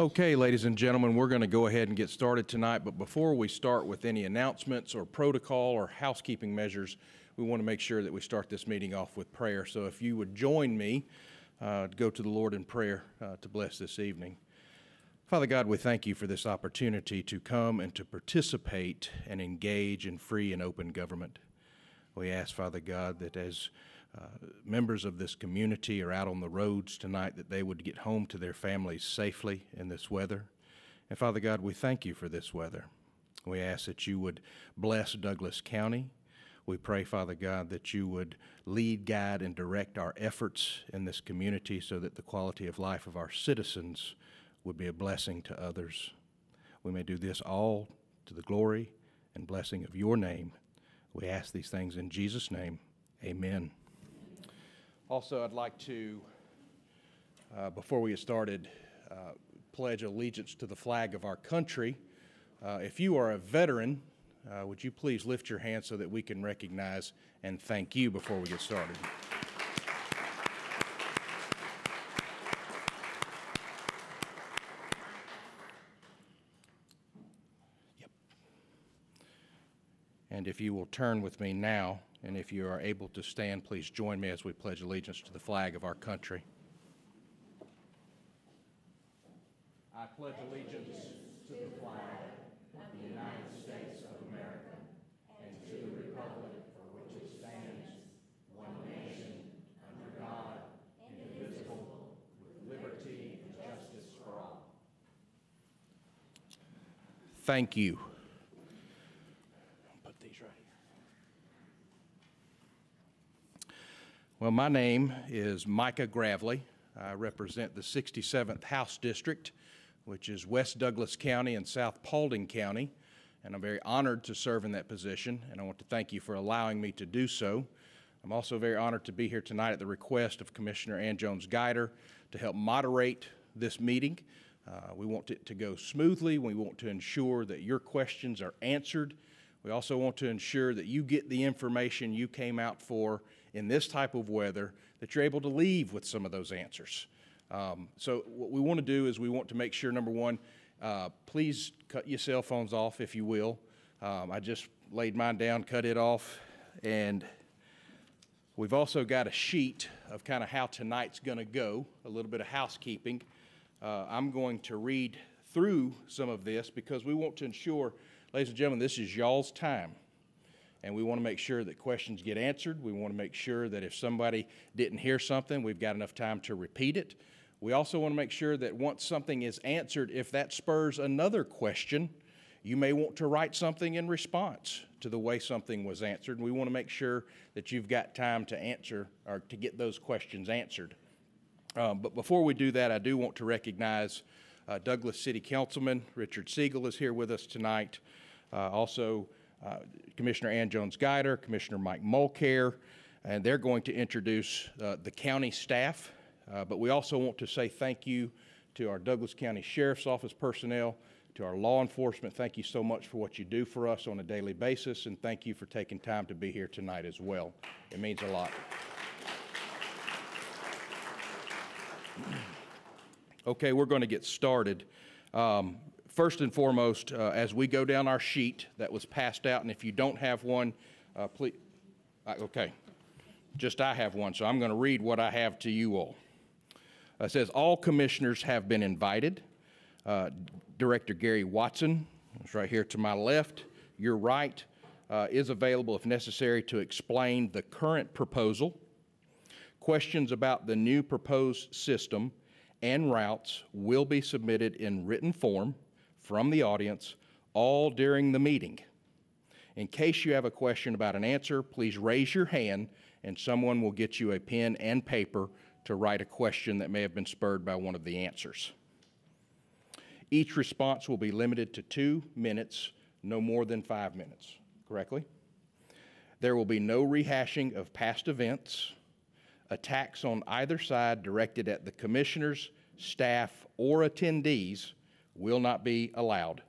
Okay, ladies and gentlemen, we're going to go ahead and get started tonight, but before we start with any announcements or protocol or housekeeping measures, we want to make sure that we start this meeting off with prayer. So if you would join me, uh, go to the Lord in prayer uh, to bless this evening. Father God, we thank you for this opportunity to come and to participate and engage in free and open government. We ask, Father God, that as Uh, members of this community are out on the roads tonight, that they would get home to their families safely in this weather. And Father God, we thank you for this weather. We ask that you would bless Douglas County. We pray, Father God, that you would lead, guide, and direct our efforts in this community so that the quality of life of our citizens would be a blessing to others. We may do this all to the glory and blessing of your name. We ask these things in Jesus' name. Amen. Also, I'd like to, uh, before we get started, uh, pledge allegiance to the flag of our country. Uh, if you are a veteran, uh, would you please lift your hand so that we can recognize and thank you before we get started? And if you will turn with me now and if you are able to stand, please join me as we pledge allegiance to the flag of our country. I pledge allegiance to the flag of the United States of America and to the republic for which it stands, one nation, under God, indivisible, with liberty and justice for all. Thank you. Well, my name is Micah Gravley. I represent the 67th House District, which is West Douglas County and South Paulding County, and I'm very honored to serve in that position, and I want to thank you for allowing me to do so. I'm also very honored to be here tonight at the request of Commissioner Ann Jones Guider to help moderate this meeting. Uh, we want it to go smoothly. We want to ensure that your questions are answered. We also want to ensure that you get the information you came out for in this type of weather, that you're able to leave with some of those answers. Um, so what we want to do is we want to make sure, number one, uh, please cut your cell phones off if you will. Um, I just laid mine down, cut it off, and we've also got a sheet of kind of how tonight's going to go, a little bit of housekeeping. Uh, I'm going to read through some of this because we want to ensure, ladies and gentlemen, this is y'all's time and we want to make sure that questions get answered. We want to make sure that if somebody didn't hear something, we've got enough time to repeat it. We also want to make sure that once something is answered, if that spurs another question, you may want to write something in response to the way something was answered. And we want to make sure that you've got time to answer or to get those questions answered. Um, but before we do that, I do want to recognize uh, Douglas City Councilman Richard Siegel is here with us tonight. Uh, also, Commissioner Ann Jones Guider, Commissioner Mike Mulcare, and they're going to introduce uh, the county staff. Uh, but we also want to say thank you to our Douglas County Sheriff's Office personnel, to our law enforcement. Thank you so much for what you do for us on a daily basis, and thank you for taking time to be here tonight as well. It means a lot. Okay, we're going to get started. Um, first and foremost, uh, as we go down our sheet that was passed out, and if you don't have one, uh, please, uh, okay, just I have one, so I'm going to read what I have to you all. It says, All commissioners have been invited. Uh, Director Gary Watson, is right here to my left, your right, uh, is available if necessary to explain the current proposal. Questions about the new proposed system and routes will be submitted in written form from the audience, all during the meeting. In case you have a question about an answer, please raise your hand and someone will get you a pen and paper to write a question that may have been spurred by one of the answers. Each response will be limited to two minutes, no more than five minutes, correctly? There will be no rehashing of past events, attacks on either side directed at the commissioners, staff, or attendees will not be allowed.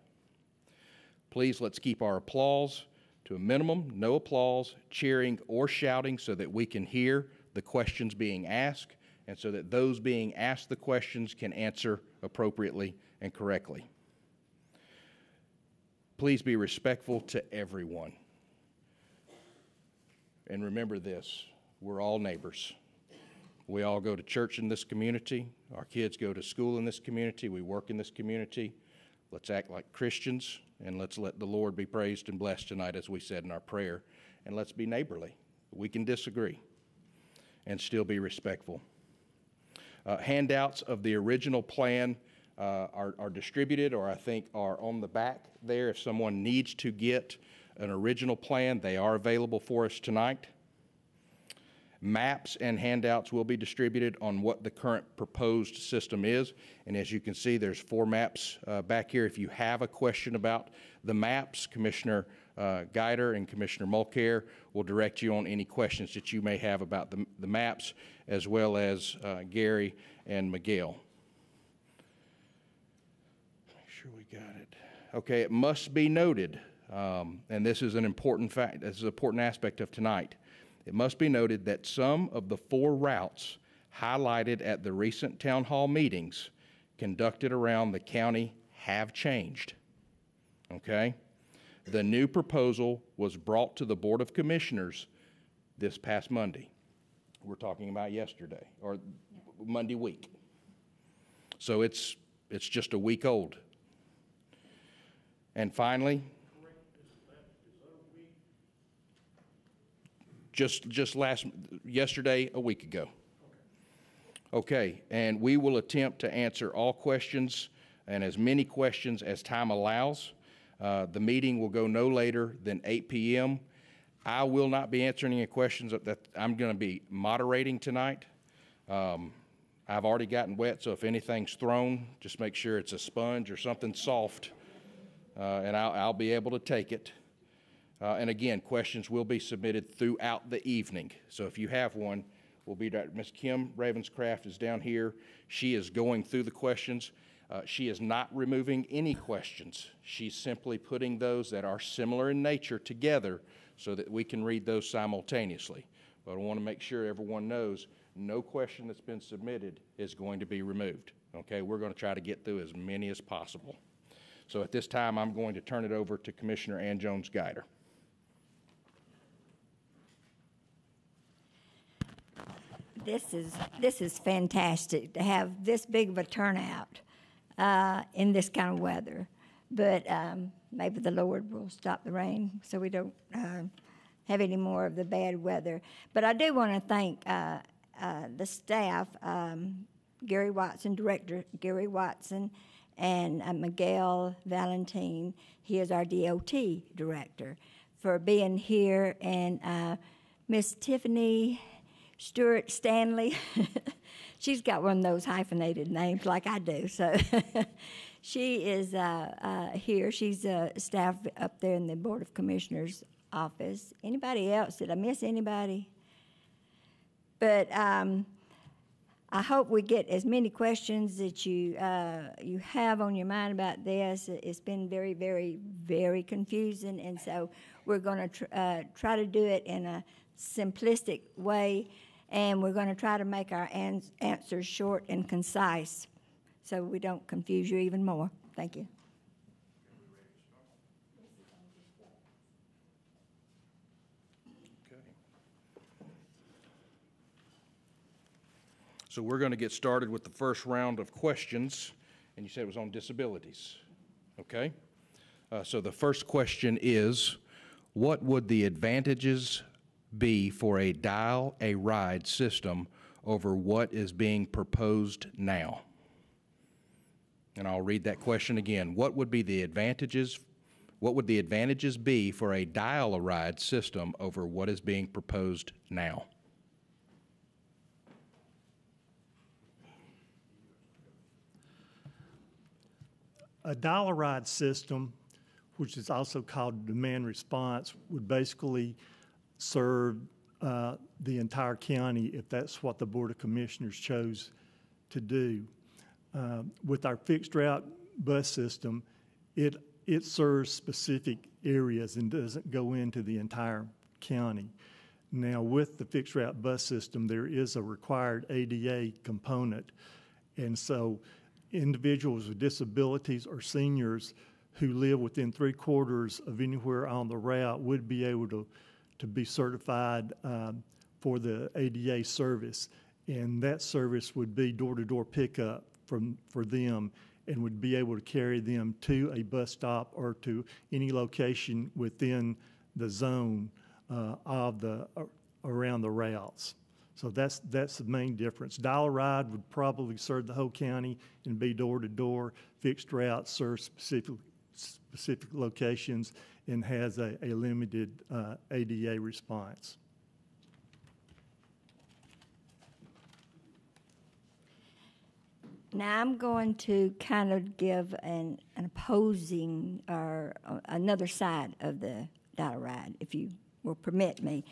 Please let's keep our applause to a minimum, no applause, cheering, or shouting so that we can hear the questions being asked and so that those being asked the questions can answer appropriately and correctly. Please be respectful to everyone. And remember this we're all neighbors. We all go to church in this community. Our kids go to school in this community. We work in this community. Let's act like Christians and let's let the Lord be praised and blessed tonight, as we said in our prayer. And let's be neighborly. We can disagree and still be respectful. Uh, handouts of the original plan uh, are, are distributed, or I think are on the back there. If someone needs to get an original plan, they are available for us tonight. Maps and handouts will be distributed on what the current proposed system is. And as you can see, there's four maps uh, back here. If you have a question about the maps, Commissioner uh, Guider and Commissioner Mulcare will direct you on any questions that you may have about the, the maps, as well as uh, Gary and Miguel. Make sure we got it. Okay, it must be noted, um, and this is an important fact, this is an important aspect of tonight. It must be noted that some of the four routes highlighted at the recent town hall meetings conducted around the county have changed. Okay? The new proposal was brought to the Board of Commissioners this past Monday. We're talking about yesterday or Monday week. So it's, it's just a week old. And finally, just, just last, yesterday, a week ago. Okay, and we will attempt to answer all questions and as many questions as time allows. Uh, the meeting will go no later than 8 p.m. I will not be answering any questions that I'm going to be moderating tonight. Um, I've already gotten wet, so if anything's thrown, just make sure it's a sponge or something soft, uh, and I'll, I'll, be able to take it. Uh, and again, questions will be submitted throughout the evening. So if you have one, we'll be Miss Kim Ravenscraft is down here. She is going through the questions. Uh, she is not removing any questions. She's simply putting those that are similar in nature together so that we can read those simultaneously. But I want to make sure everyone knows no question that's been submitted is going to be removed. Okay, we're going to try to get through as many as possible. So at this time, I'm going to turn it over to Commissioner Ann Jones This is this is fantastic to have this big of a turnout uh, in this kind of weather. But um, maybe the Lord will stop the rain so we don't uh, have any more of the bad weather. But I do want to thank uh, uh, the staff, um, Gary Watson, Director Gary Watson, and uh, Miguel Valentin. He is our DOT director for being here, and uh, Miss Tiffany Stewart Stanley. she's got one of those hyphenated names like I do. So she is uh, uh, here. She's a uh, staff up there in the Board of Commissioners office. Anybody else? Did I miss anybody? But um, I hope we get as many questions that you uh, you have on your mind about this. It's been very, very, very confusing, and so we're going to tr- uh, try to do it in a simplistic way and we're going to try to make our ans- answers short and concise so we don't confuse you even more. Thank you. So we're going to get started with the first round of questions, and you said it was on disabilities. Okay? Uh, so the first question is What would the advantages be for a dial a ride system over what is being proposed now? And I'll read that question again. What would be the advantages what would the advantages be for a dial a ride system over what is being proposed now? A dial a ride system, which is also called demand response, would basically serve uh, the entire county if that's what the Board of Commissioners chose to do. Uh, with our fixed route bus system, it it serves specific areas and doesn't go into the entire county. Now, with the fixed route bus system, there is a required ADA component, and so individuals with disabilities or seniors who live within three quarters of anywhere on the route would be able to, to be certified um, for the ADA service. And that service would be door-to-door pickup from, for them and would be able to carry them to a bus stop or to any location within the zone uh, of the, uh, around the routes. So that's, that's the main difference. Dial Ride would probably serve the whole county and be door-to-door. Fixed routes serve specific, specific locations and has a, a limited uh, ADA response. Now, I'm going to kind of give an, an opposing or uh, another side of the dial ride, if you will permit me.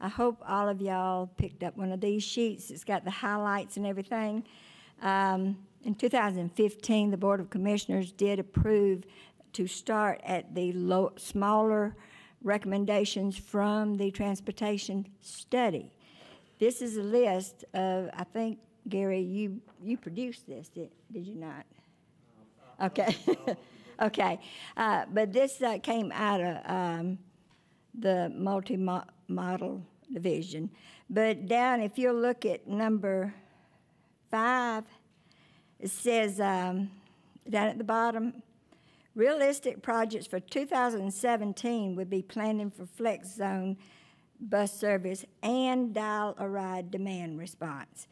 I hope all of y'all picked up one of these sheets. It's got the highlights and everything. Um, in 2015, the Board of Commissioners did approve to start at the low, smaller recommendations from the transportation study. This is a list of, I think, Gary, you, you produced this, did, did you not? Okay, okay. Uh, but this uh, came out of um, the multi-modal division. But down, if you look at number five, it says um, down at the bottom, realistic projects for 2017 would be planning for flex zone bus service and dial a ride demand response.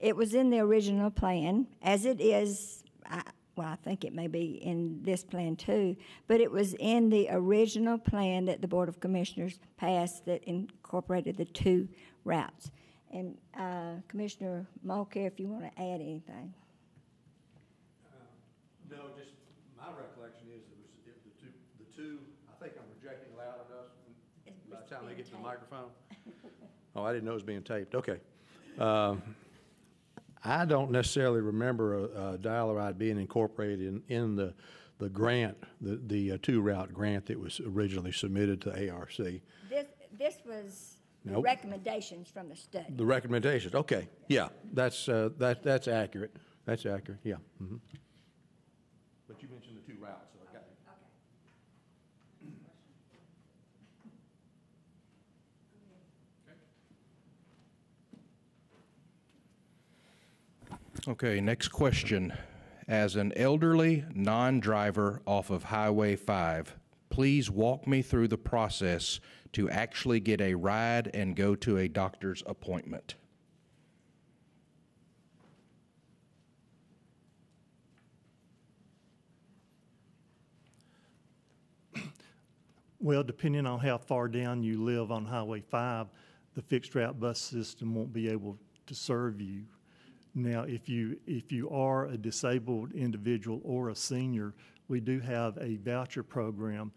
It was in the original plan, as it is, I, well, I think it may be in this plan too, but it was in the original plan that the Board of Commissioners passed that incorporated the two routes. And uh, Commissioner Mulcare, if you want to add anything. No, just, my recollection is it was, it, the two, the two, I think I'm projecting loud enough by the time they get to the microphone. Oh, I didn't know it was being taped, okay. Um, I don't necessarily remember a, a dial-a-ride being incorporated in, in the, the grant, the, the uh, two-route grant that was originally submitted to ARC. This, this was the Nope. recommendations from the study. The recommendations, okay, yeah, that's, uh, that, that's accurate, that's accurate, yeah. mhm. But you mentioned the two routes, so I got it. Okay, next question. As an elderly non-driver off of Highway 5, please walk me through the process to actually get a ride and go to a doctor's appointment. Well, depending on how far down you live on Highway 5, the fixed route bus system won't be able to serve you. Now, if you, if you are a disabled individual or a senior, we do have a voucher program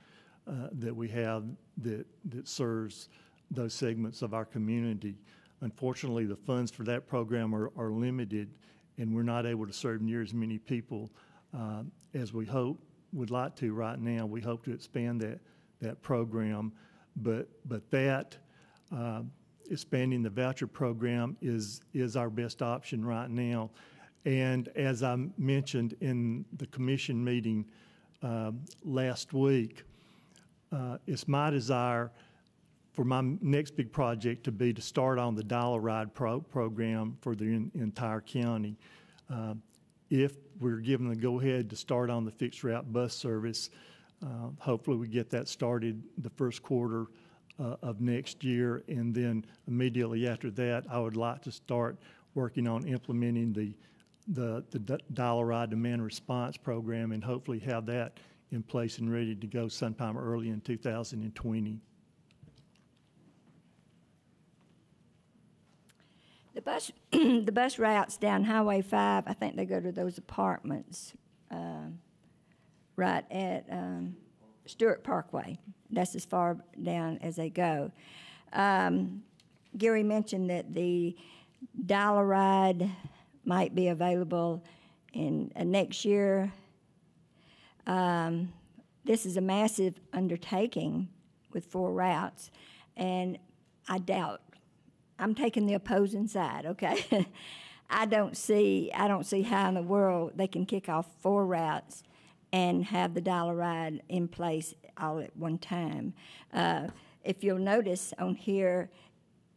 uh, that we have that, that serves those segments of our community. Unfortunately, the funds for that program are, are limited, and we're not able to serve near as many people uh, as we hope, would like to right now. We hope to expand that, that program, but, but that, uh, expanding the voucher program is, is our best option right now. And as I mentioned in the commission meeting um, last week, uh, it's my desire for my next big project to be to start on the dial a ride pro- program for the en- entire county. Uh, if we're given the go-ahead to start on the fixed route bus service, uh, hopefully we get that started the first quarter uh, of next year. And then immediately after that, I would like to start working on implementing the, the, the dial a ride demand response program and hopefully have that in place and ready to go sometime early in 2020. The bus, the bus routes down Highway 5, I think they go to those apartments um, right at um, Stewart Parkway. That's as far down as they go. Um, Gary mentioned that the dial a ride might be available in uh, next year. Um, this is a massive undertaking with four routes, and I doubt I'm taking the opposing side, okay? I don't see, I don't see how in the world they can kick off four routes and have the dial a ride in place all at one time. Uh, if you'll notice on here,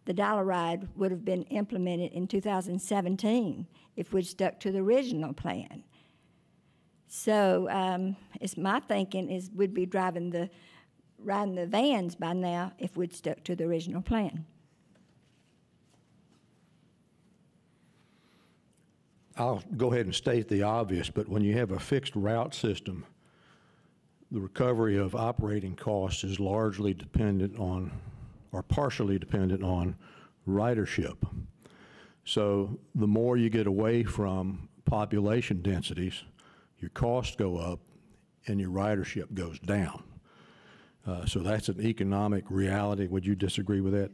the dial a ride would have been implemented in 2017 if we'd stuck to the original plan. So um, it's my thinking is we'd be driving the riding the vans by now if we'd stuck to the original plan. I'll go ahead and state the obvious, but when you have a fixed route system, the recovery of operating costs is largely dependent on, or partially dependent on, ridership. So the more you get away from population densities, your costs go up and your ridership goes down. Uh, So that's an economic reality. Would you disagree with that?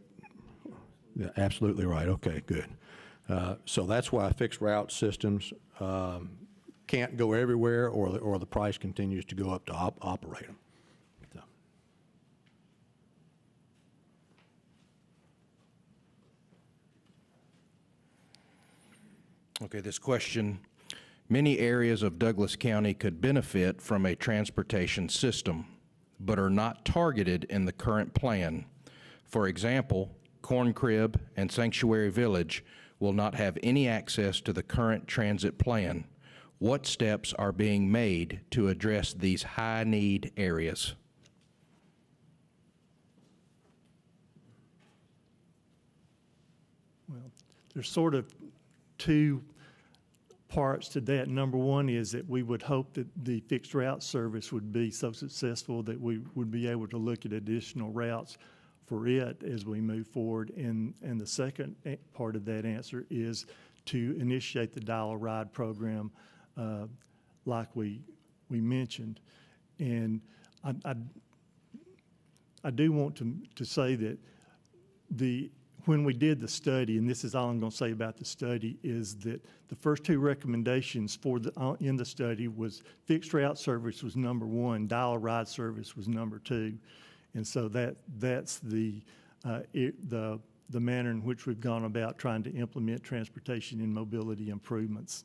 Yeah, absolutely right. Okay, good. Uh, So that's why fixed route systems um, can't go everywhere, or, the- or the price continues to go up to op- operate them. Okay, this question, many areas of Douglas County could benefit from a transportation system, but are not targeted in the current plan. For example, Corn Crib and Sanctuary Village will not have any access to the current transit plan. What steps are being made to address these high-need areas? Well, there's sort of two parts to that. Number one is that we would hope that the fixed route service would be so successful that we would be able to look at additional routes for it as we move forward. And, and the second part of that answer is to initiate the Dial a Ride program uh, like we, we mentioned. And I, I, I do want to, to say that the, when we did the study, and this is all I'm going to say about the study, is that the first two recommendations for the, uh, in the study was fixed route service was number one, dial a ride service was number two. And so that, that's the, uh, it, the, the manner in which we've gone about trying to implement transportation and mobility improvements.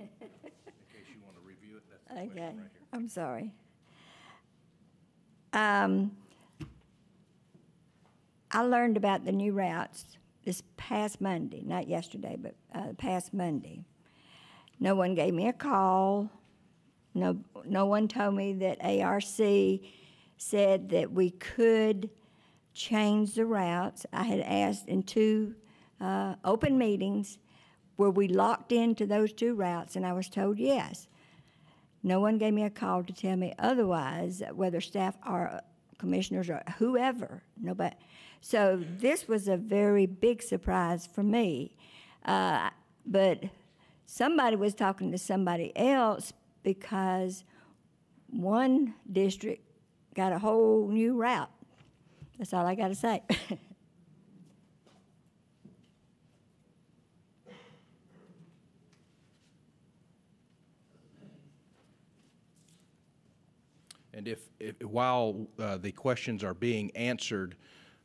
In case you want to review it, that's the question Okay, right. I'm sorry. Um, I learned about the new routes this past Monday, not yesterday, but uh, past Monday. No one gave me a call. No, no one told me that ARC said that we could change the routes. I had asked in two uh, open meetings, were we locked into those two routes? And I was told yes. No one gave me a call to tell me otherwise, whether staff or commissioners or whoever. Nobody. So this was a very big surprise for me. Uh, but somebody was talking to somebody else because one district got a whole new route. That's all I got to say. And if, if while uh, the questions are being answered,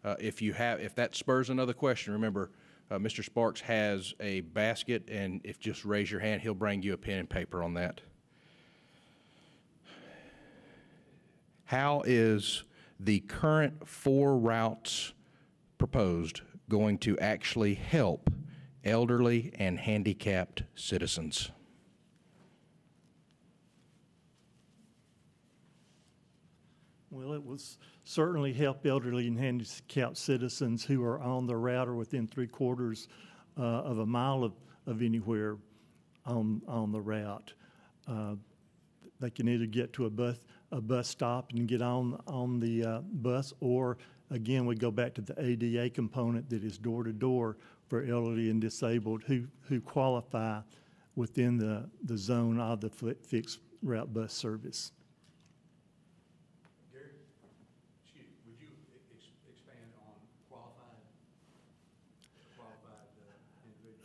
uh, if you have, if that spurs another question, remember, uh, Mr. Sparks has a basket, and if just raise your hand, he'll bring you a pen and paper on that. How is the current four routes proposed going to actually help elderly and handicapped citizens? Well, it was certainly help elderly and handicapped citizens who are on the route or within three quarters uh, of a mile of, of anywhere on, on the route. Uh, They can either get to a bus, a bus stop and get on, on the uh, bus, or again, we go back to the ADA component that is door to door for elderly and disabled who, who qualify within the, the zone of the fixed route bus service.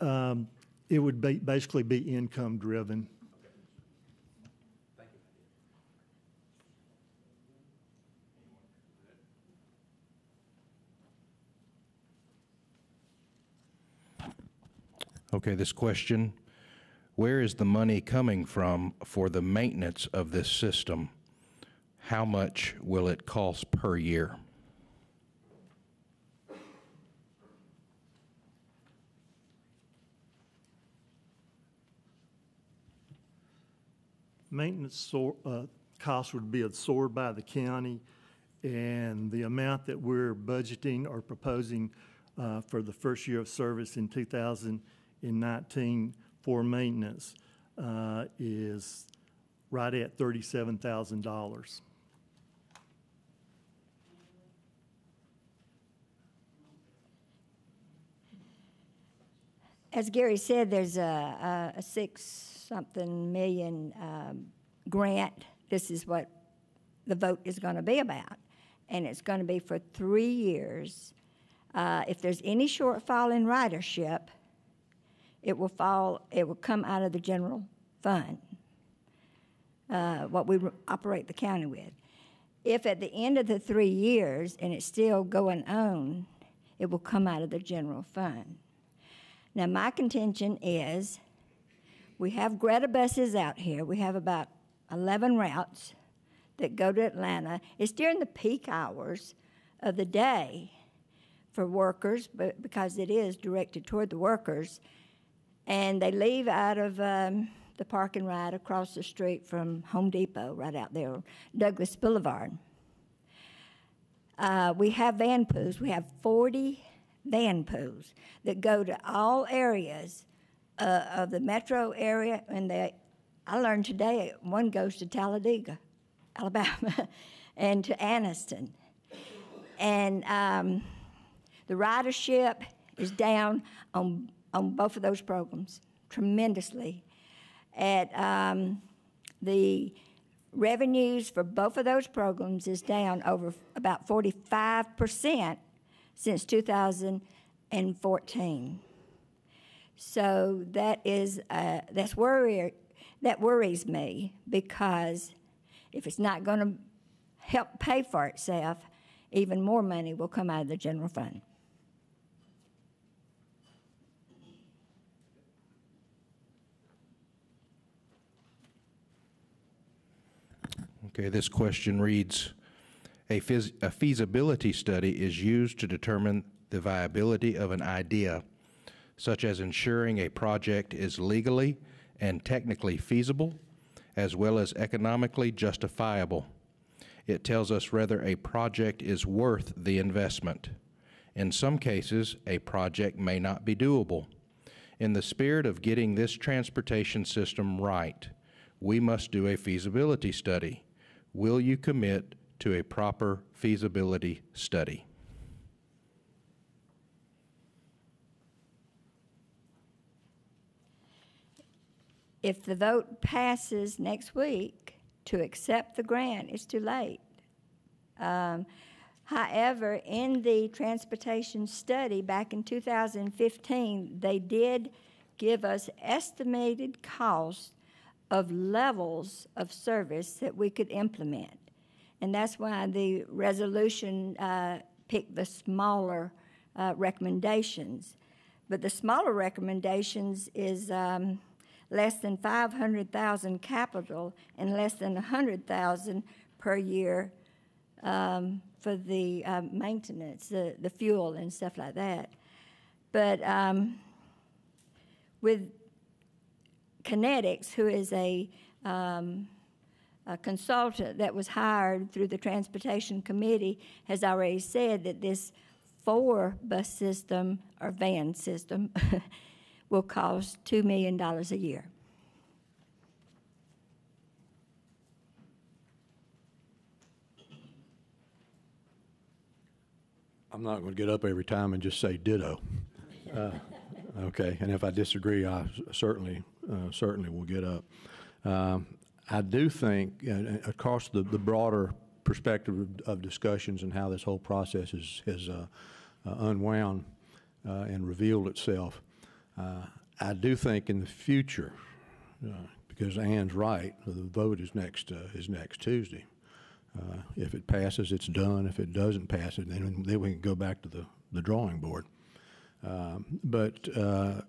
Um, it would be basically be income driven. Okay, this question Where is the money coming from for the maintenance of this system? How much will it cost per year? Maintenance uh, costs would be absorbed by the county, and the amount that we're budgeting or proposing uh, for the first year of service in 2019 for maintenance uh, is right at $37,000. As Gary said, there's a, a, a six-something million um, grant. This is what the vote is going to be about. And it's going to be for three years. Uh, if there's any shortfall in ridership, it will fall, it will come out of the general fund, uh, what we operate the county with. If at the end of the three years and it's still going on, it will come out of the general fund. Now, my contention is we have GRTA buses out here. We have about 11 routes that go to Atlanta. It's during the peak hours of the day for workers, but because it is directed toward the workers. And they leave out of um, the park and ride across the street from Home Depot, right out there, Douglas Boulevard. Uh, we have van pools. We have 40 van pools that go to all areas uh, of the metro area. And they, I learned today one goes to Talladega, Alabama, and to Anniston. And um, the ridership is down on, on both of those programs tremendously. At um, the revenues for both of those programs is down over about 45 percent since 2014. So that is uh, that's worry that worries me because if it's not going to help pay for itself, even more money will come out of the general fund. Okay, this question reads, a, a feasibility study is used to determine the viability of an idea, such as ensuring a project is legally and technically feasible, as well as economically justifiable. It tells us whether a project is worth the investment. In some cases, a project may not be doable. In the spirit of getting this transportation system right, we must do a feasibility study. Will you commit to a proper feasibility study? If the vote passes next week to accept the grant, it's too late. Um, however, in the transportation study back in 2015, they did give us estimated costs of levels of service that we could implement. And that's why the resolution uh, picked the smaller uh, recommendations. But the smaller recommendations is um, less than 500,000 capital and less than 100,000 per year um, for the uh, maintenance, the, the fuel and stuff like that. But um, with Kinetics, who is a um, a consultant that was hired through the Transportation Committee has already said that this four bus system or van system will cost $2 million a year. I'm not going to get up every time and just say ditto. Uh, Okay, and if I disagree, I certainly, uh, certainly will get up. Um, I do think, uh, across the, the broader perspective of, of discussions and how this whole process has, has uh, uh, unwound uh, and revealed itself, uh, I do think in the future, uh, because Ann's right, the vote is next uh, is next Tuesday. Uh, if it passes, it's done. If it doesn't pass it, then, then we can go back to the, the drawing board. Um, but uh,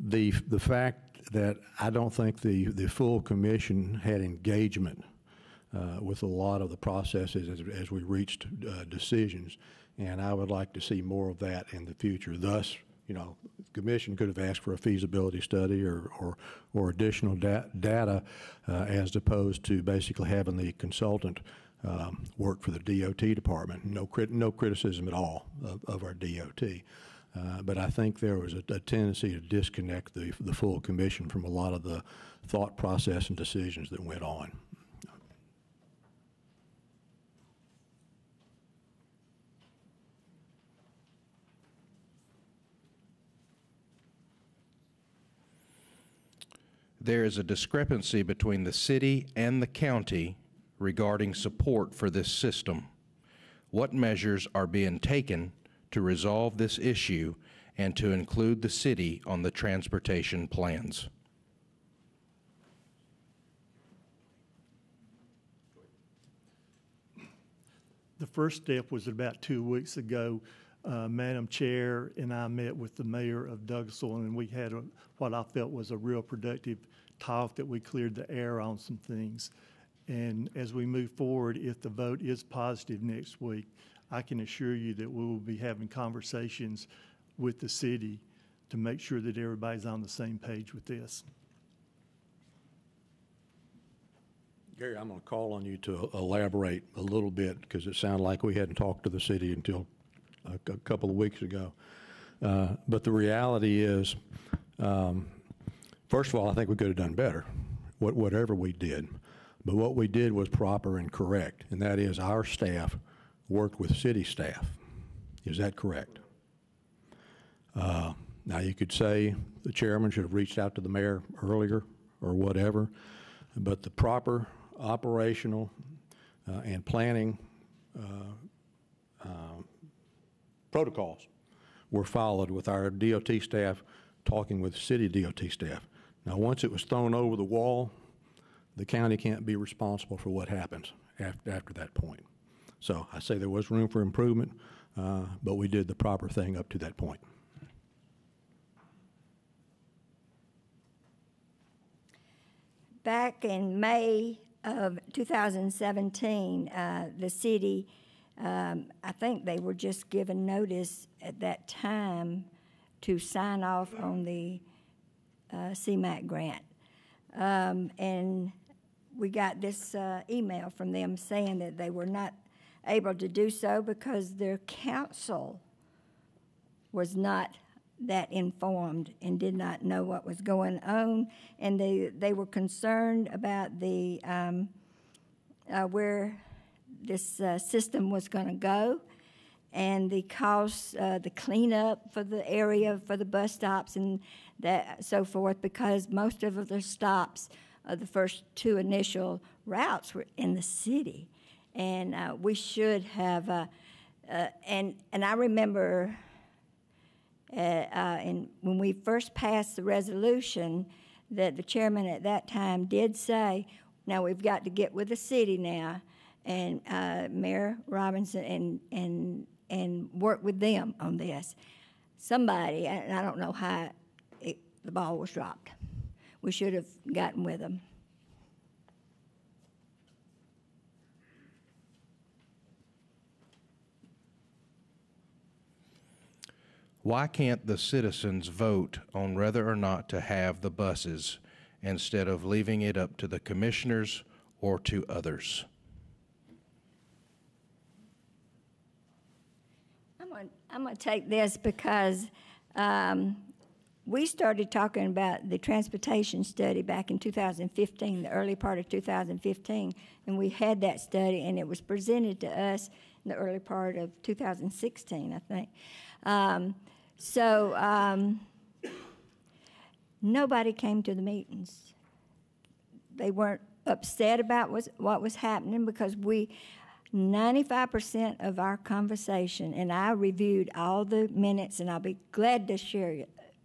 The, the fact that I don't think the, the full commission had engagement uh, with a lot of the processes as, as we reached uh, decisions, and I would like to see more of that in the future. Thus, you know, the commission could have asked for a feasibility study or, or, or additional da- data uh, as opposed to basically having the consultant um, work for the DOT department. No, crit- no criticism at all of, of our DOT. Uh, but I think there was a, a tendency to disconnect the, the full commission from a lot of the thought process and decisions that went on. There is a discrepancy between the city and the county regarding support for this system. What measures are being taken to resolve this issue and to include the city on the transportation plans? The first step was about two weeks ago. Uh, Madam Chair and I met with the mayor of Douglasville, and we had a, what I felt was a real productive talk that we cleared the air on some things. And as we move forward, if the vote is positive next week, I can assure you that we will be having conversations with the city to make sure that everybody's on the same page with this. Gary, I'm going to call on you to elaborate a little bit because it sounded like we hadn't talked to the city until a, a couple of weeks ago. Uh, but the reality is, um, first of all, I think we could have done better, what, whatever we did. But what we did was proper and correct, and that is our staff worked with city staff. Is that correct? Uh, now, you could say the chairman should have reached out to the mayor earlier or whatever, but the proper operational uh, and planning uh, uh, protocols were followed with our DOT staff talking with city DOT staff. Now, once it was thrown over the wall, the county can't be responsible for what happens after, after that point. So I say there was room for improvement, uh, but we did the proper thing up to that point. Back in May of 2017, uh, the city, um, I think they were just given notice at that time to sign off on the uh, CMAQ grant. Um, and we got this uh, email from them saying that they were not able to do so because their council was not that informed and did not know what was going on, and they they were concerned about the um, uh, where this uh, system was going to go, and the cost, uh, the cleanup for the area for the bus stops and that so forth, because most of the stops, uh, the first two initial routes were in the city, and uh, we should have. Uh, and and I remember uh, uh, and when we first passed the resolution, that the chairman at that time did say, now we've got to get with the city now, and uh, Mayor Robinson and and and work with them on this. Somebody, and I don't know how the ball was dropped. We should have gotten with them. Why can't the citizens vote on whether or not to have the buses instead of leaving it up to the commissioners or to others? I'm going I'm to take this because um, we started talking about the transportation study back in 2015, the early part of 2015, and we had that study, and it was presented to us in the early part of 2016, I think. Um, so um, nobody came to the meetings. They weren't upset about was, what was happening because we, 95% of our conversation, and I reviewed all the minutes, and I'll be glad to share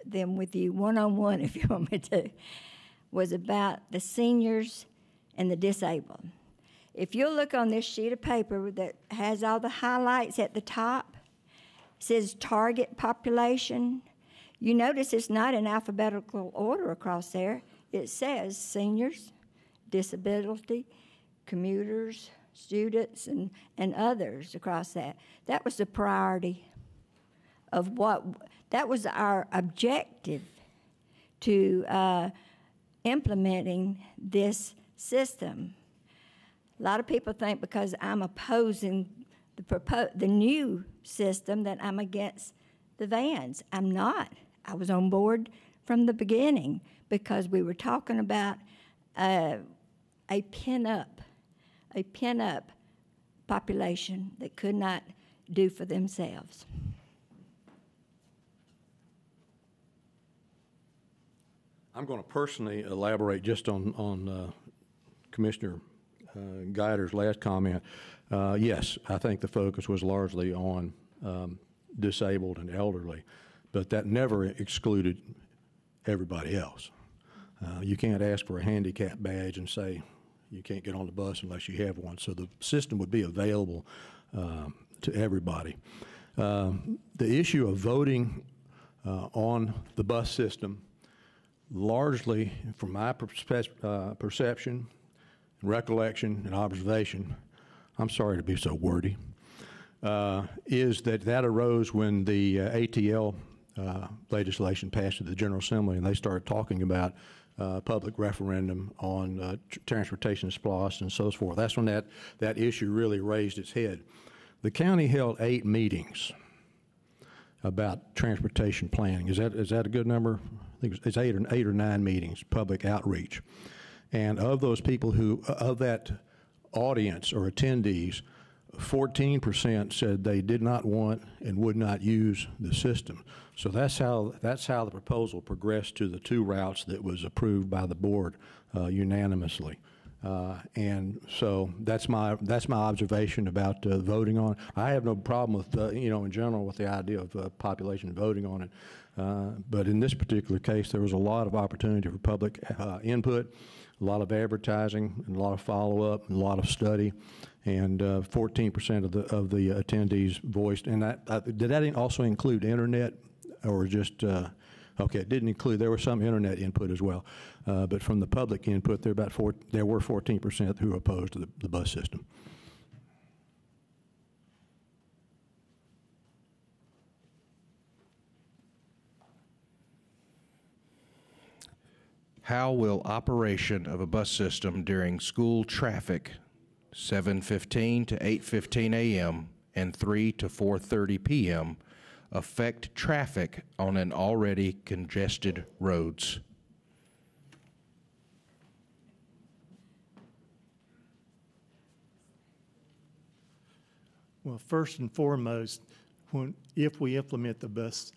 them with you one on one if you want me to, was about the seniors and the disabled. If you'll look on this sheet of paper that has all the highlights at the top, says target population, You notice it's not in alphabetical order across there. It says seniors, disability, commuters, students, and, and others across that. That was the priority of what, that was our objective to uh, implementing this system. A lot of people think because I'm opposing the the new system that I'm against the vans. I'm not. I was on board from the beginning because we were talking about uh, a pin-up, a pin-up population that could not do for themselves. I'm going to personally elaborate just on, on uh, Commissioner uh, Guider's last comment. Uh, Yes, I think the focus was largely on um, disabled and elderly, but that never excluded everybody else. Uh, You can't ask for a handicap badge and say you can't get on the bus unless you have one. So the system would be available um, to everybody. Um, The issue of voting uh, on the bus system largely, from my uh, perception, recollection, and observation, I'm sorry to be so wordy, uh, is that that arose when the uh, ATL uh, legislation passed at the General Assembly, and they started talking about uh, public referendum on uh, transportation SPLOST and so forth. That's when that, that issue really raised its head. The county held eight meetings about transportation planning. Is that, is that a good number? It's- eight or, eight or nine meetings, public outreach. And of those people who, of that audience or attendees, 14% said they did not want and would not use the system. So that's how, that's how the proposal progressed to the two routes that was approved by the board uh, unanimously. Uh, And so that's my, that's my observation about uh, voting on. it. I have no problem with, uh, you know, in general with the idea of uh, population voting on it. Uh, But in this particular case, there was a lot of opportunity for public uh, input, a lot of advertising, and a lot of follow-up, and a lot of study. And uh, 14% of the, of the attendees voiced, and that, uh, did that also include internet or just, uh, okay, it didn't include, there was some internet input as well. Uh, But from the public input, there about four, there were 14% who opposed the, the bus system. How will operation of a bus system during school traffic, 7:15 to 8:15 a.m. and 3 to 4:30 p.m., affect traffic on an already congested roads? Well, first and foremost, when, if we implement the bus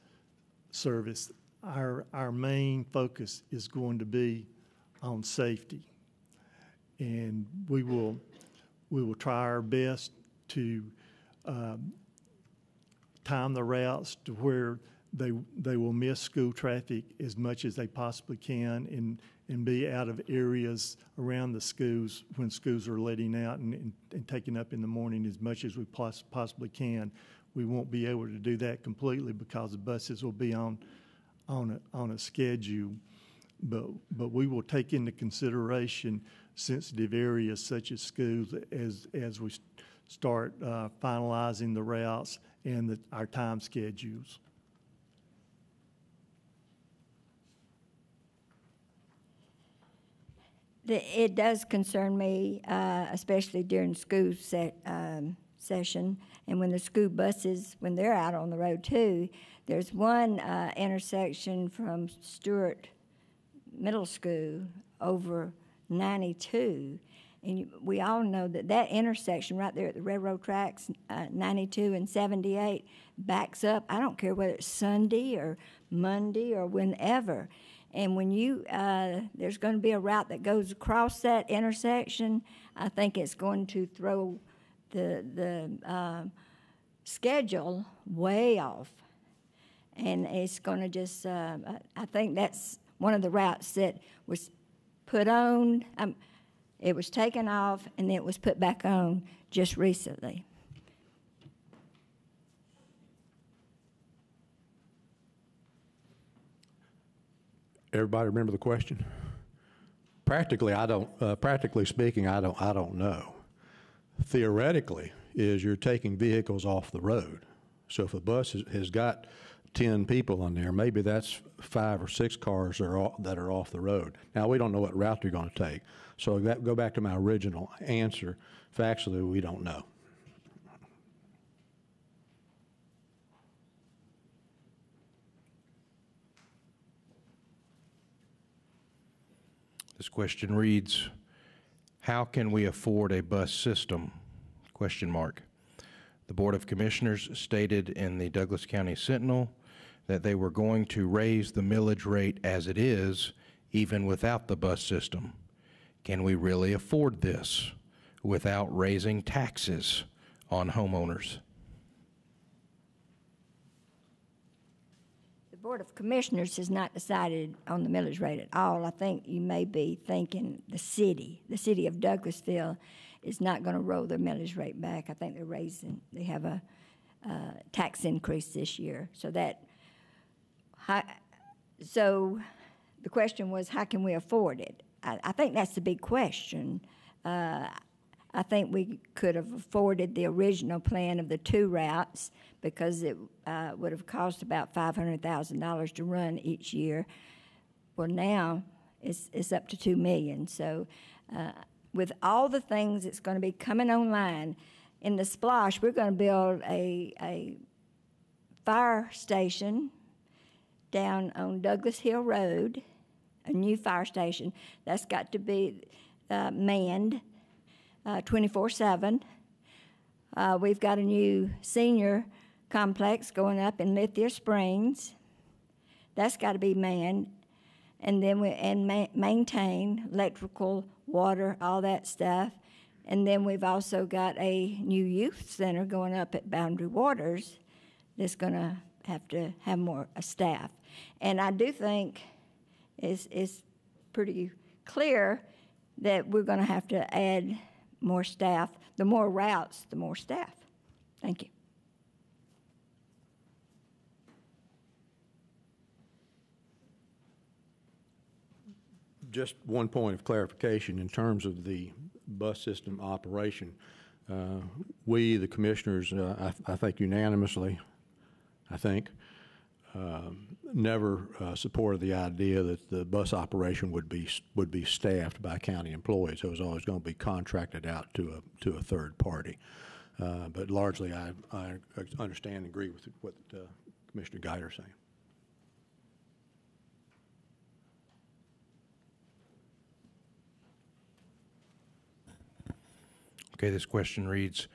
service, our, our main focus is going to be on safety. And we will, we will try our best to um, time the routes to where they, they will miss school traffic as much as they possibly can and, and be out of areas around the schools when schools are letting out and, and, and taking up in the morning as much as we poss- possibly can. We won't be able to do that completely because the buses will be on, on a, on a schedule. But, but we will take into consideration sensitive areas such as schools as, as we start uh, finalizing the routes and the, our time schedules. It does concern me, uh, especially during school set, um, session, and when the school buses, when they're out on the road too. There's one uh, intersection from Stewart Middle School over 92, and we all know that that intersection right there at the railroad tracks, uh, 92 and 78, backs up. I don't care whether it's Sunday or Monday or whenever. And when you, uh, there's going to be a route that goes across that intersection, I think it's going to throw the, the um, schedule way off. And it's going to just, uh, I think that's one of the routes that was put on, um, it was taken off, and then it was put back on just recently. Everybody remember the question? Practically, I don't, uh, practically speaking, I don't, I don't know. Theoretically, is you're taking vehicles off the road. So if a bus has got 10 people on there, maybe that's five or six cars that are, off, that are off the road. Now, we don't know what route they're going to take. So that, go back to my original answer. Factually, we don't know. This question reads, "How can we afford a bus system?" Question mark. The Board of Commissioners stated in the Douglas County Sentinel that they were going to raise the millage rate as it is, even without the bus system. Can we really afford this without raising taxes on homeowners? The Board of Commissioners has not decided on the millage rate at all. I think you may be thinking the city, the city of Douglasville is not going to roll their millage rate back. I think they're raising, they have a uh, tax increase this year. So that, how, so the question was, how can we afford it? I, I think that's the big question. Uh, I think we could have afforded the original plan of the two routes because it uh, would have cost about $500,000 to run each year. Well, now it's, it's up to 2 million. So, uh, with all the things that's going to be coming online in the SPLOST, we're going to build a, a fire station down on Douglas Hill Road, a new fire station that's got to be uh, manned twenty-four seven. Uh, we've got a new senior complex going up in Lithia Springs. That's got to be manned, and then we and ma- maintain electrical, water, all that stuff. And then we've also got a new youth center going up at Boundary Waters that's going to have to have more a staff. And I do think it's, it's pretty clear that we're going to have to add more staff. The more routes, the more staff. Thank you. Just one point of clarification in terms of the bus system operation. Uh, We, the commissioners, uh, I I think unanimously, I think, um, never uh, supported the idea that the bus operation would be, would be staffed by county employees. It was always going to be contracted out to a, to a third party. Uh, But largely, I, I understand and agree with what uh, Commissioner Guider is saying. Okay, this question reads,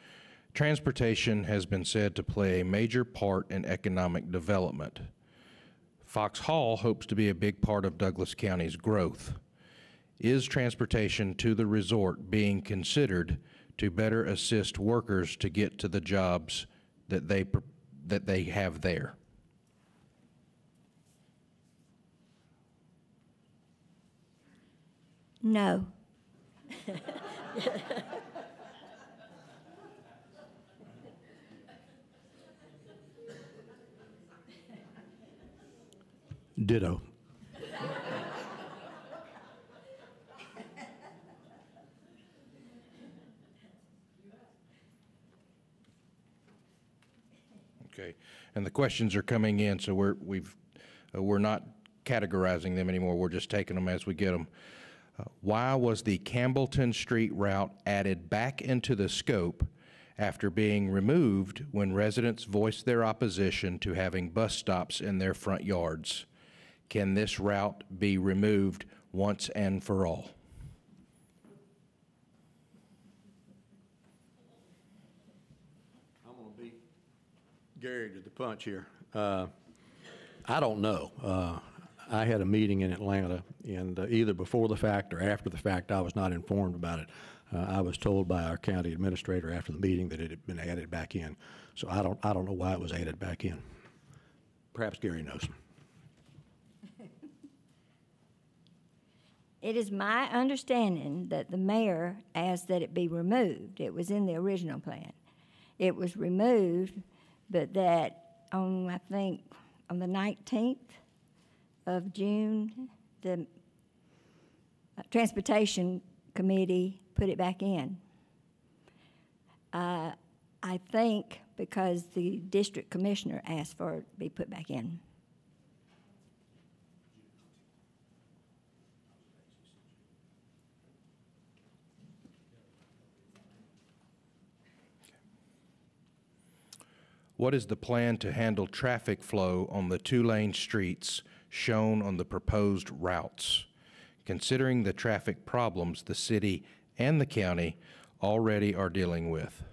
Transportation has been said to play a major part in economic development. Foxhall hopes to be a big part of Douglas County's growth. Is transportation to the resort being considered to better assist workers to get to the jobs that they, that they have there? No. Ditto. Okay, and the questions are coming in, so we're, we've, uh, we're not categorizing them anymore, we're just taking them as we get them. Uh, Why was the Campbellton Street route added back into the scope after being removed when residents voiced their opposition to having bus stops in their front yards? Can this route be removed once and for all? I'm going to beat Gary to the punch here. Uh, I don't know. Uh, I had a meeting in Atlanta, and uh, either before the fact or after the fact, I was not informed about it. Uh, I was told by our county administrator after the meeting that it had been added back in. So I don't, I don't know why it was added back in. Perhaps Gary knows. It is my understanding that the mayor asked that it be removed. It was in the original plan. It was removed, but that on, I think, on the 19th of June, the Transportation Committee put it back in. Uh, I think because the district commissioner asked for it to be put back in. What is the plan to handle traffic flow on the two-lane streets shown on the proposed routes? Considering the traffic problems the city and the county already are dealing with.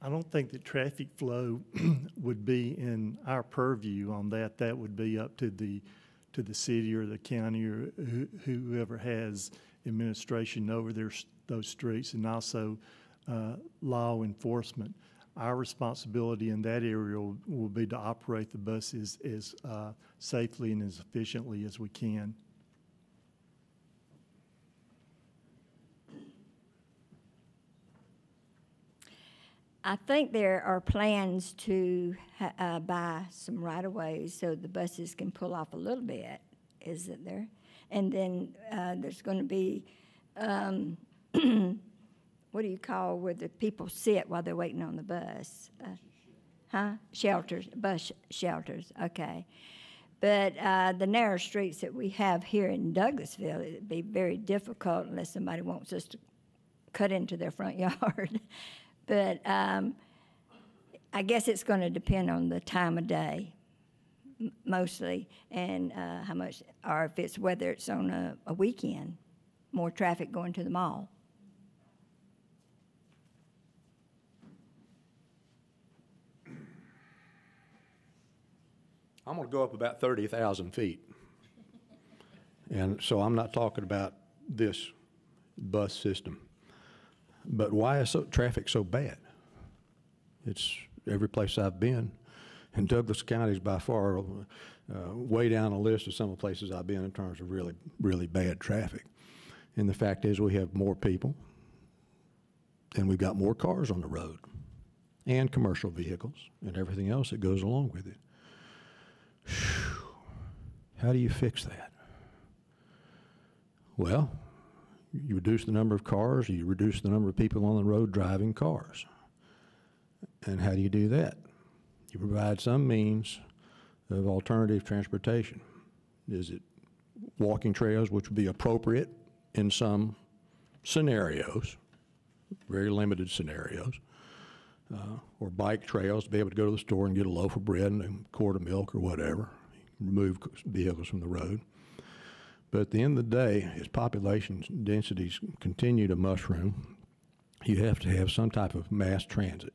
I don't think that traffic flow would be in our purview on that. That would be up to the, to the city or the county or who- whoever has administration over their, those streets and also uh, law enforcement. Our responsibility in that area will- will be to operate the buses as uh, safely and as efficiently as we can. I think there are plans to uh, buy some right-of-ways so the buses can pull off a little bit, isn't there? And then uh, there's going to be, um, what do you call where the people sit while they're waiting on the bus? Uh, Huh? Shelters, bus shelters, okay. But uh, the narrow streets that we have here in Douglasville, it'd be very difficult unless somebody wants us to cut into their front yard. But um, I guess it's going to depend on the time of day, mostly, and uh, how much, or if it's whether it's on a, a weekend, more traffic going to the mall. I'm gonna go up about thirty thousand feet. And so I'm not talking about this bus system. But why is so, traffic so bad? It's every place I've been, and Douglas County is by far uh, way down the list of some of the places I've been in terms of really, really bad traffic. And the fact is, we have more people, and we've got more cars on the road, and commercial vehicles, and everything else that goes along with it. How do you fix that? Well, you reduce the number of cars, you reduce the number of people on the road driving cars. And how do you do that? You provide some means of alternative transportation. Is it walking trails, which would be appropriate in some scenarios, very limited scenarios, uh, or bike trails to be able to go to the store and get a loaf of bread and a quart of milk or whatever, remove vehicles from the road. But at the end of the day, as population densities continue to mushroom, you have to have some type of mass transit.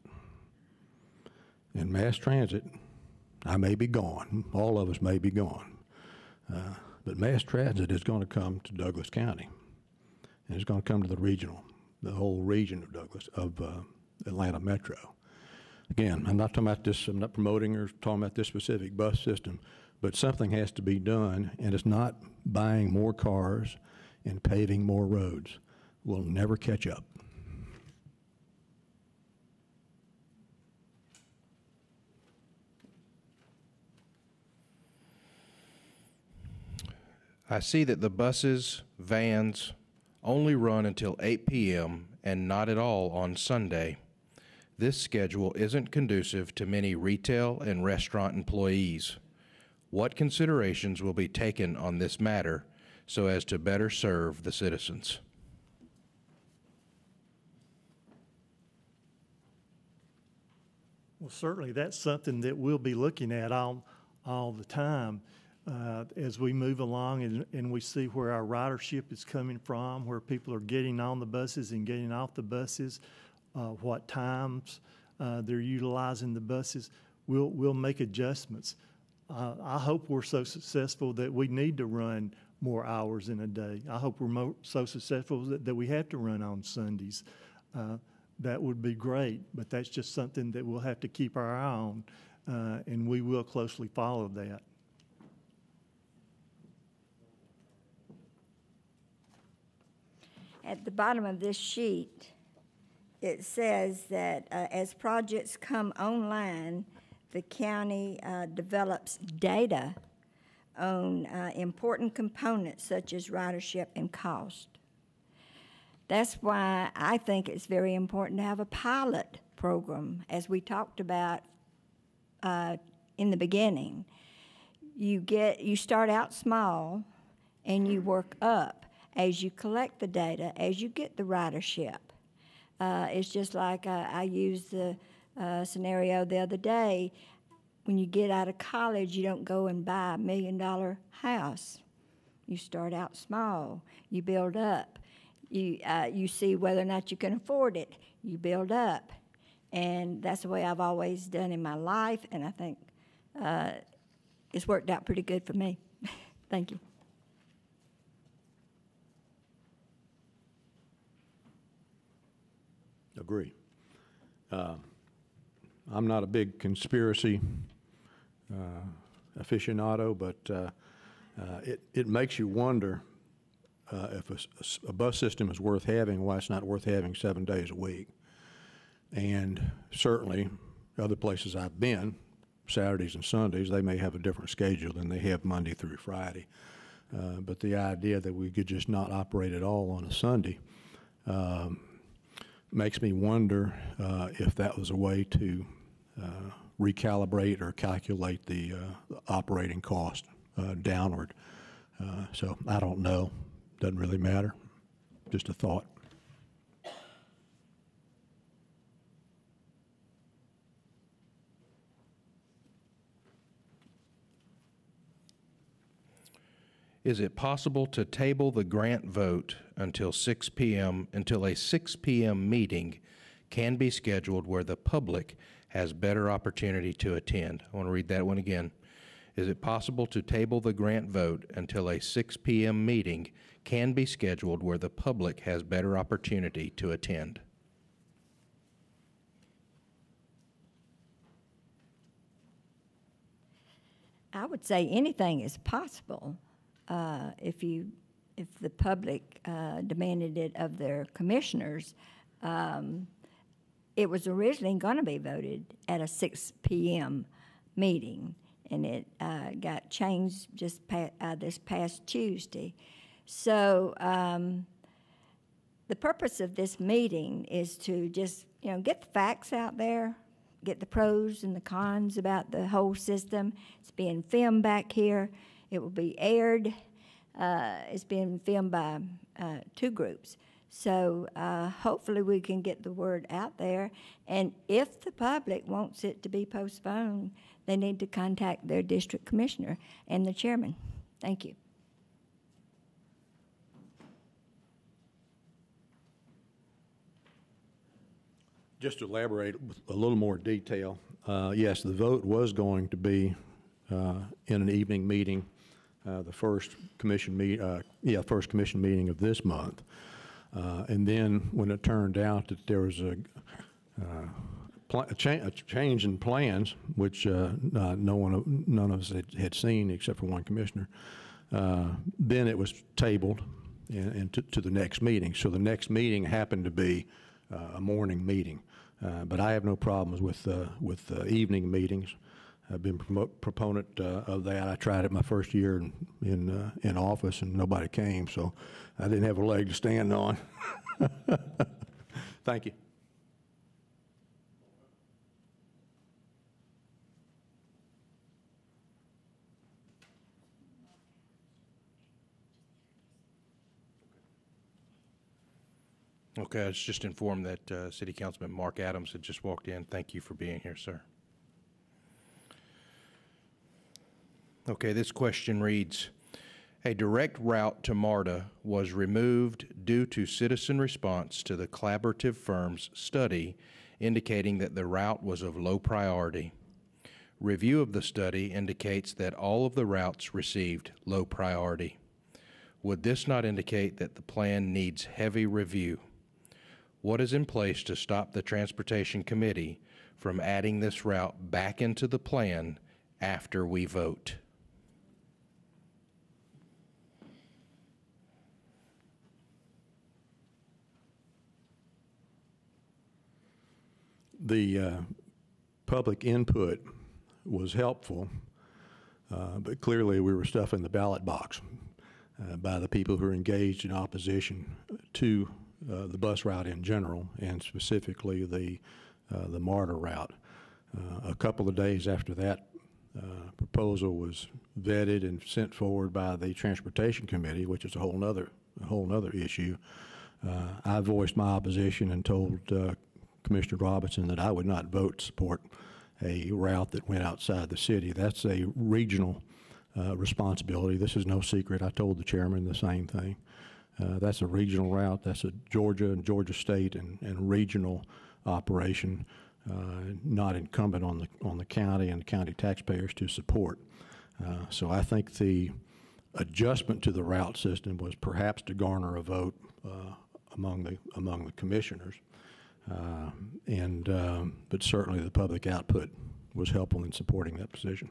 And mass transit, I may be gone, all of us may be gone, uh, but mass transit is going to come to Douglas County, and it's going to come to the regional, the whole region of Douglas, of uh, Atlanta Metro. Again, I'm not talking about this, I'm not promoting or talking about this specific bus system, but something has to be done, and it's not buying more cars and paving more roads. We'll never catch up. I see that the buses, vans only run until 8 p.m. and not at all on Sunday. This schedule isn't conducive to many retail and restaurant employees. What considerations will be taken on this matter so as to better serve the citizens? Well, certainly, that's something that we'll be looking at all, all the time uh, as we move along and, and we see where our ridership is coming from, where people are getting on the buses and getting off the buses, uh, what times uh, they're utilizing the buses. We'll, we'll make adjustments. Uh, I hope we're so successful that we need to run more hours in a day. I hope we're so successful that, that we have to run on Sundays. Uh, that would be great, but that's just something that we'll have to keep our eye on, uh, and we will closely follow that. At the bottom of this sheet, it says that uh, as projects come online, the county uh, develops data on uh, important components such as ridership and cost. That's why I think it's very important to have a pilot program, as we talked about uh, in the beginning. You get you start out small, and you work up as you collect the data, as you get the ridership. Uh, it's just like uh, I use the uh, scenario the other day. When you get out of college, you don't go and buy a million dollar house. You start out small. You build up. You uh, you see whether or not you can afford it. You build up, and that's the way I've always done in my life. And I think uh, it's worked out pretty good for me. Thank you. Agree. Uh, I'm not a big conspiracy uh, aficionado, but uh, uh, it, it makes you wonder if a bus system is worth having, why it's not worth having seven days a week. And certainly, other places I've been, Saturdays and Sundays, they may have a different schedule than they have Monday through Friday. Uh, But the idea that we could just not operate at all on a Sunday um, makes me wonder uh, if that was a way to recalibrate or calculate the uh, operating cost uh, downward. Uh, So I don't know. Doesn't really matter. Just a thought. Is it possible to table the grant vote until 6 PM, until a 6 PM meeting can be scheduled where the public has better opportunity to attend? I want to read that one again. Is it possible to table the grant vote until a 6 PM meeting can be scheduled where the public has better opportunity to attend? I would say anything is possible uh, if you, if the public uh, demanded it of their commissioners. Um, It was originally going to be voted at a 6 PM meeting, and it uh, got changed just pa- uh, this past Tuesday. So um, the purpose of this meeting is to just, you know, get the facts out there, get the pros and the cons about the whole system. It's being filmed back here. It will be aired. Uh, it's being filmed by uh, two groups. So uh, hopefully we can get the word out there. And if the public wants it to be postponed, they need to contact their district commissioner and the chairman. Thank you. Just to elaborate with a little more detail, uh, yes, the vote was going to be uh, in an evening meeting, uh, the first commission meet, uh, yeah, first commission meeting of this month. Uh, And then when it turned out that there was a, uh, a cha- a change in plans, which uh, no one, none of us had- had seen except for one commissioner, uh, then it was tabled and and to to the next meeting. So the next meeting happened to be uh, a morning meeting. Uh, But I have no problems with, with evening meetings. I've been promo- proponent uh, of that. I tried it my first year in, in, uh, in office, and nobody came, so I didn't have a leg to stand on. Thank you. Okay, I was just informed that uh, City Councilman Mark Adams had just walked in. Thank you for being here, sir. Okay, this question reads, "A direct route to MARTA was removed due to citizen response to the collaborative firm's study indicating that the route was of low priority. Review of the study indicates that all of the routes received low priority. Would this not indicate that the plan needs heavy review? What is in place to stop the Transportation Committee from adding this route back into the plan after we vote? The uh, public input was helpful, uh, but clearly we were stuffing the ballot box uh, by the people who are engaged in opposition to uh, the bus route in general, and specifically the uh, the MARTA route. Uh, a couple of days after that proposal was vetted and sent forward by the Transportation Committee, which is a whole nother a whole nother issue. I voiced my opposition and told Commissioner Robinson that I would not vote to support a route that went outside the city. That's a regional uh, responsibility. This is no secret. I told the chairman the same thing. Uh, that's a regional route. That's a Georgia and Georgia State and, and regional operation, uh, not incumbent on the on the county and the county taxpayers to support. Uh, so I think the adjustment to the route system was perhaps to garner a vote uh, among the among the commissioners, uh, and um, but certainly the public output was helpful in supporting that position.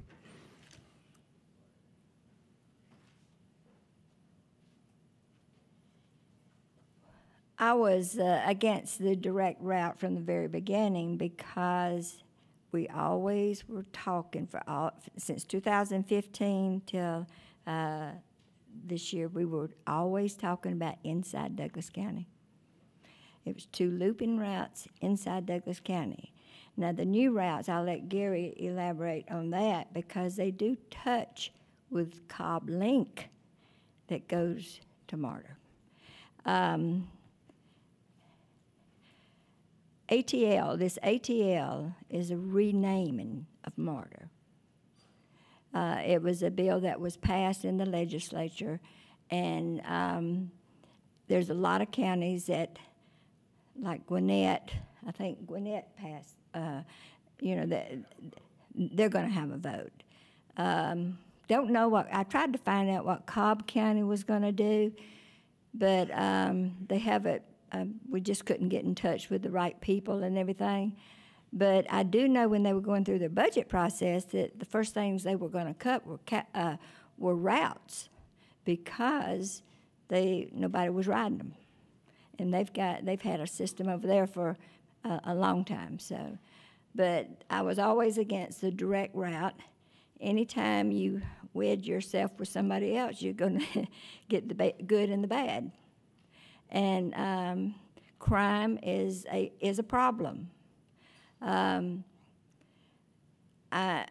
I was uh, against the direct route from the very beginning because we always were talking for all since 2015 till uh, this year. We were always talking about inside Douglas County. It was two looping routes inside Douglas County. Now the new routes, I'll let Gary elaborate on that because they do touch with CobbLinc that goes to MARTA. Um, ATL, this ATL is a renaming of MARTA. Uh, it was a bill that was passed in the legislature, and um, there's a lot of counties that, like Gwinnett, I think Gwinnett passed, uh, you know, that they're going to have a vote. Um, don't know what, I tried to find out what Cobb County was going to do, but um, they have it um, we just couldn't get in touch with the right people and everything. But I do know when they were going through their budget process that the first things they were going to cut were uh, were routes because they nobody was riding them, and they've got they've had a system over there for a long time. So, but I was always against the direct route. Anytime you wed yourself with somebody else, you're going to get the good and the bad and um, crime is a is a problem. Um, I,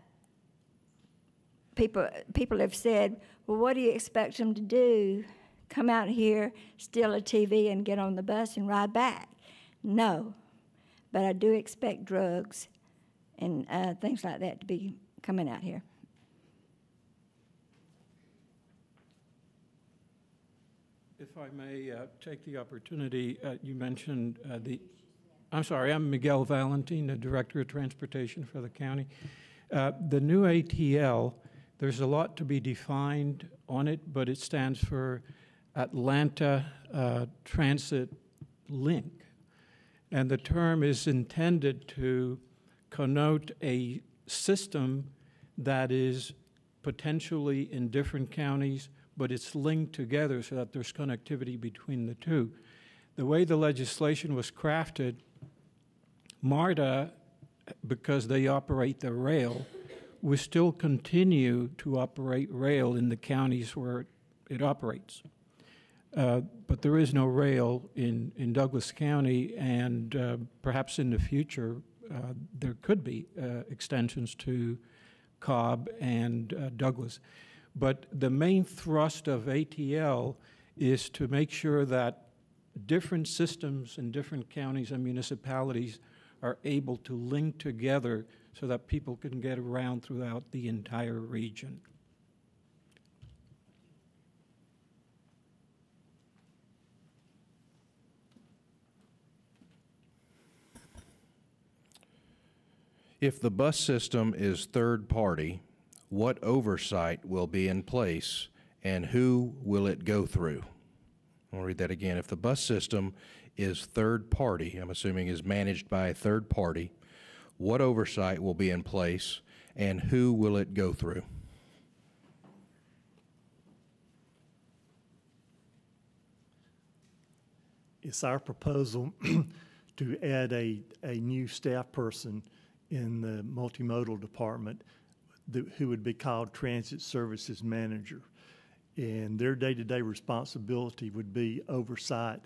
people people have said, "Well, what do you expect them to do? Come out here, steal a TV, and get on the bus and ride back?" No, but I do expect drugs and uh, things like that to be coming out here. If I may uh, take the opportunity, uh, you mentioned uh, the, I'm sorry, I'm Miguel Valentin, the Director of Transportation for the county. Uh, the new ATL, there's a lot to be defined on it, but it stands for Atlanta uh, Transit Link. And the term is intended to connote a system that is potentially in different counties but it's linked together so that there's connectivity between the two. The way the legislation was crafted, MARTA, because they operate the rail, will still continue to operate rail in the counties where it operates. Uh, but there is no rail in, in Douglas County, and uh, perhaps in the future uh, there could be uh, extensions to Cobb and uh, Douglas. But the main thrust of ATL is to make sure that different systems in different counties and municipalities are able to link together so that people can get around throughout the entire region. If the bus system is third party, what oversight will be in place and who will it go through? I'll read that again. If the bus system is third party, I'm assuming is managed by a third party, what oversight will be in place and who will it go through? It's our proposal to add a, a new staff person in the multimodal department that, who would be called Transit Services Manager. And their day-to-day responsibility would be oversight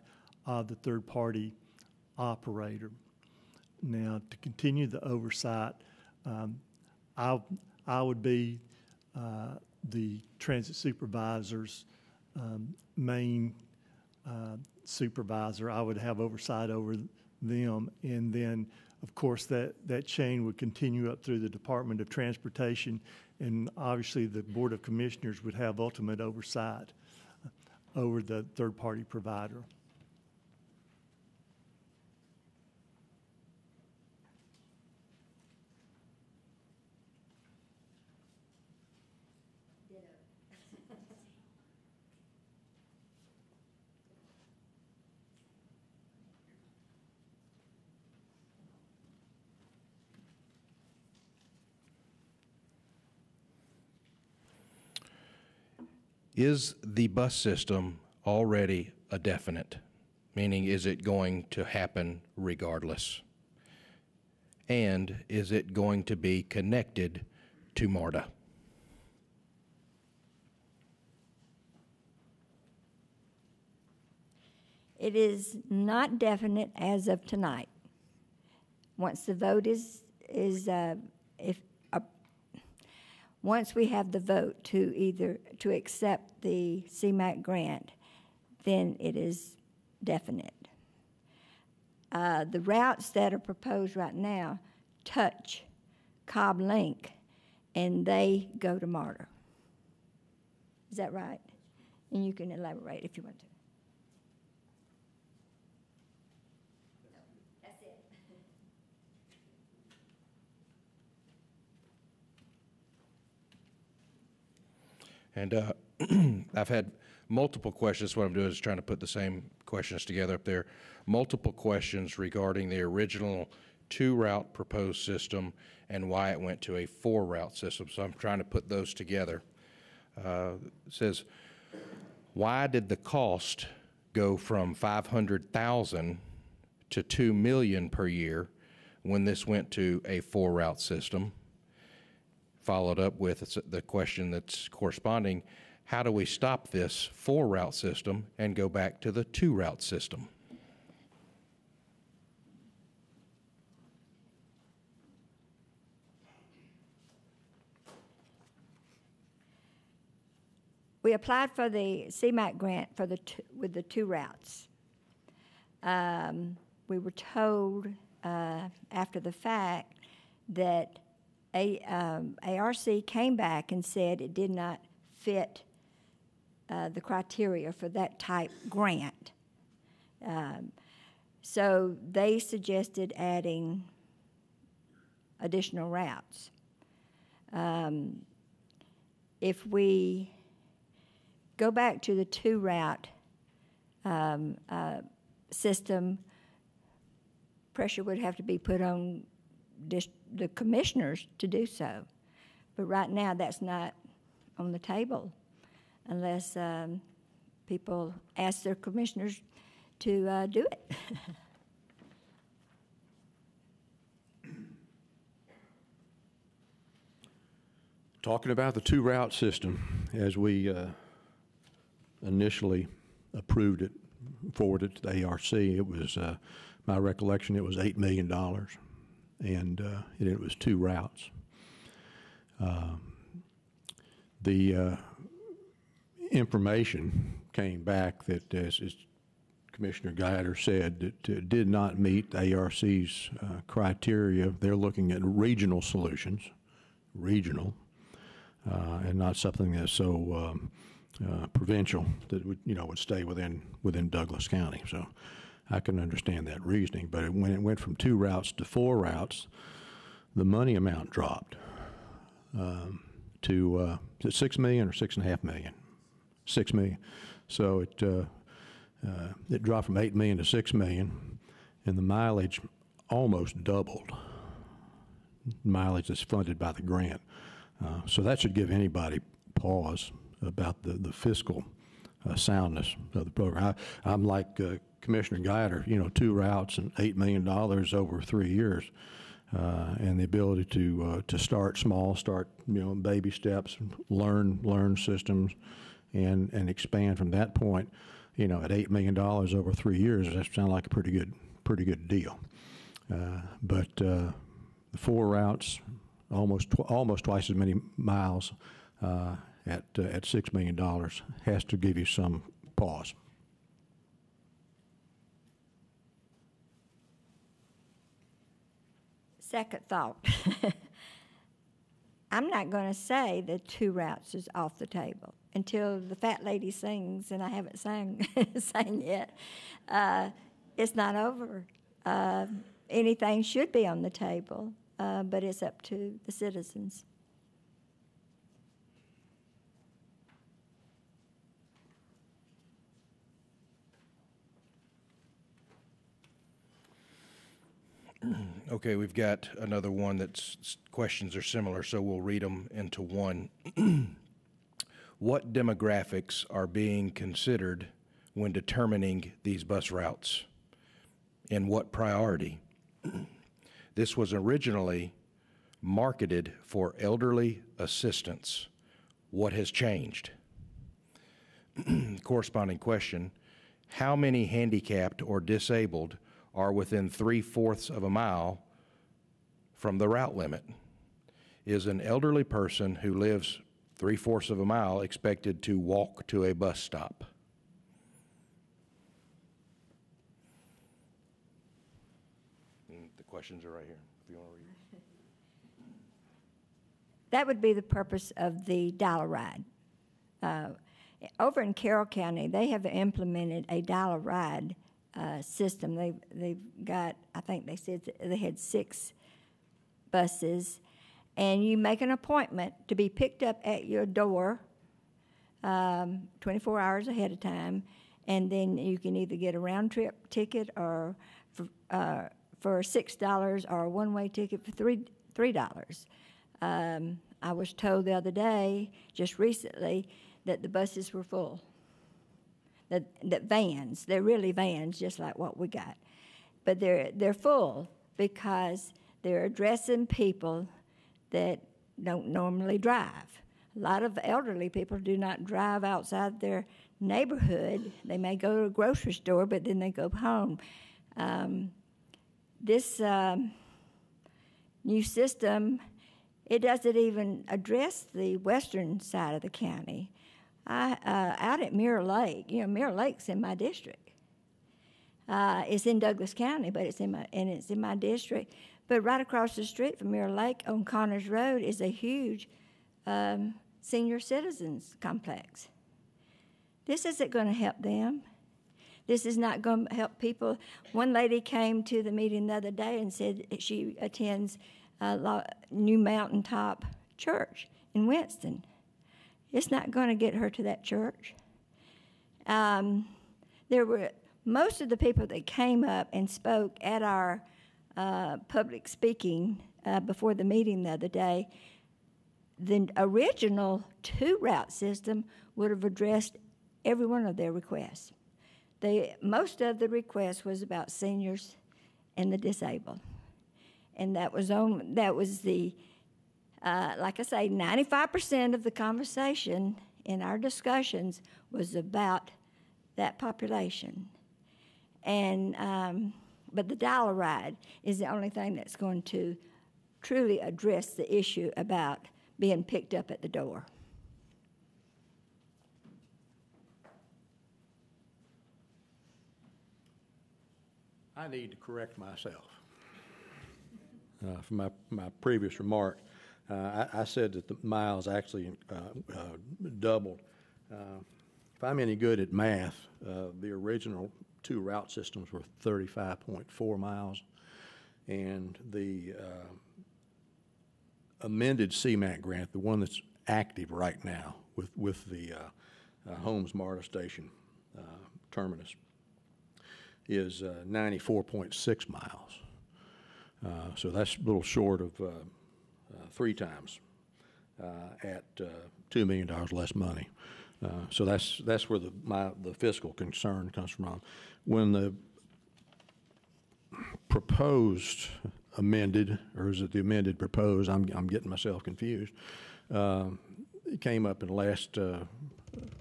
of the third-party operator. Now, to continue the oversight, um, I, I would be uh, the transit supervisor's um, main uh, supervisor. I would have oversight over them. And then, of course, that, that chain would continue up through the Department of Transportation. And obviously, the Board of Commissioners would have ultimate oversight over the third-party provider. Is the bus system already a definite? Meaning, is it going to happen regardless? And is it going to be connected to MARTA? It is not definite as of tonight. Once the vote is, is, uh, if, once we have the vote to either, to accept the CMAQ grant, then it is definite. Uh, the routes that are proposed right now touch CobbLinc, and they go to MARTA. Is that right? And you can elaborate if you want to. And uh, I've had multiple questions. What I'm doing is trying to put the same questions together up there. Multiple questions regarding the original two-route proposed system and why it went to a four-route system. So I'm trying to put those together. Uh, says, why did the cost go from 500,000 to 2 million per year when this went to a four-route system? Followed up with the question that's corresponding, how do we stop this four-route system and go back to the two-route system? We applied for the CMAQ grant for the, two- with the two routes. Um, We were told uh, after the fact that A- um, ARC came back and said it did not fit uh, the criteria for that type grant. Um, So they suggested adding additional routes. Um, If we go back to the two route um, uh, system, pressure would have to be put on the commissioners to do so. But right now, that's not on the table unless um, people ask their commissioners to uh, do it. Talking about the two-route system, as we uh, initially approved it, forwarded to the ARC, it was, uh, my recollection, it was $8 million, and uh, it was two routes. Um, The uh, information came back that, as as Commissioner Guider said, that uh, did not meet ARC's uh, criteria. They're looking at regional solutions, regional, uh, and not something that's so um, provincial that would, you know, would stay within, within Douglas County. So I can understand that reasoning, but it, when it went from two routes to four routes, the money amount dropped um, to, uh, six million or six and a half million? Six million. So it, uh, uh, it dropped from eight million to six million, and the mileage almost doubled. Mileage that's funded by the grant. Uh, So that should give anybody pause about the, the fiscal uh, soundness of the program. I, I'm like uh, Commissioner Guider, you know, two routes and $8 million over three years. Uh, and the ability to, uh, to start small, start, you know, baby steps, learn, learn systems, and, and expand from that point, you know, at $8 million over three years, that sounds like a pretty good, pretty good deal. Uh, But uh, the four routes, almost, tw- almost twice as many miles uh, at, uh, at $6 million has to give you some pause. Second thought. I'm not going to say the two routes is off the table until the fat lady sings, and I haven't sang, sang yet. Uh, it's not over. Uh, anything should be on the table, uh, but it's up to the citizens. Okay, we've got another one that's, questions are similar, so we'll read them into one. What demographics are being considered when determining these bus routes? And what priority? This was originally marketed for elderly assistance. What has changed? Corresponding question, how many handicapped or disabled are within three-fourths of a mile from the route limit? Is an elderly person who lives three-fourths of a mile expected to walk to a bus stop? And The questions are right here, if you want to read. That would be the purpose of the dial a ride. Uh, over in Carroll County, they have implemented a dial a ride uh, system. They've, they've got, I think they said they had six buses, and you make an appointment to be picked up at your door um, 24 hours ahead of time, and then you can either get a round trip ticket or for, uh, for six dollars or a one way ticket for three three dollars. Um, I was told the other day, just recently, that the buses were full. That, that vans, they're really vans, just like what we got, but they're they're full because they're addressing people that don't normally drive. A lot of elderly people do not drive outside their neighborhood. They may go to a grocery store, but then they go home. Um, this um, new system, it doesn't even address the western side of the county. I, uh, out at Mirror Lake, you know, Mirror Lake's in my district. Uh, it's in Douglas County, but it's in my and it's in my district. But right across the street from Mirror Lake on Connors Road is a huge um, senior citizens complex. This isn't going to help them. This is not going to help people. One lady came to the meeting the other day and said she attends uh, New Mountaintop Church in Winston. It's not going to get her to that church. Um, there were most of the people that came up and spoke at our uh, public speaking uh, before the meeting the other day. The original two route system would have addressed every one of their requests. They, most of the requests was about seniors and the disabled, and that was on that was the uh, like I say, 95% of the conversation in our discussions was about that population. And, um, but the dial a ride is the only thing that's going to truly address the issue about being picked up at the door. I need to correct myself. Uh, From my, my previous remark, I, I said that the miles actually uh, uh, doubled. Uh, If I'm any good at math, uh, the original two route systems were 35.4 miles, and the uh, amended CMAQ grant, the one that's active right now with, with the uh, uh, Holmes MARTA station uh, terminus, is uh, 94.6 miles. Uh, So that's a little short of uh, uh, three times uh, at uh, $2 million less money. Uh, So that's, that's where the, my, the fiscal concern comes from. When the proposed amended, or is it the amended proposed, I'm, I'm getting myself confused, um, it came up in last, uh,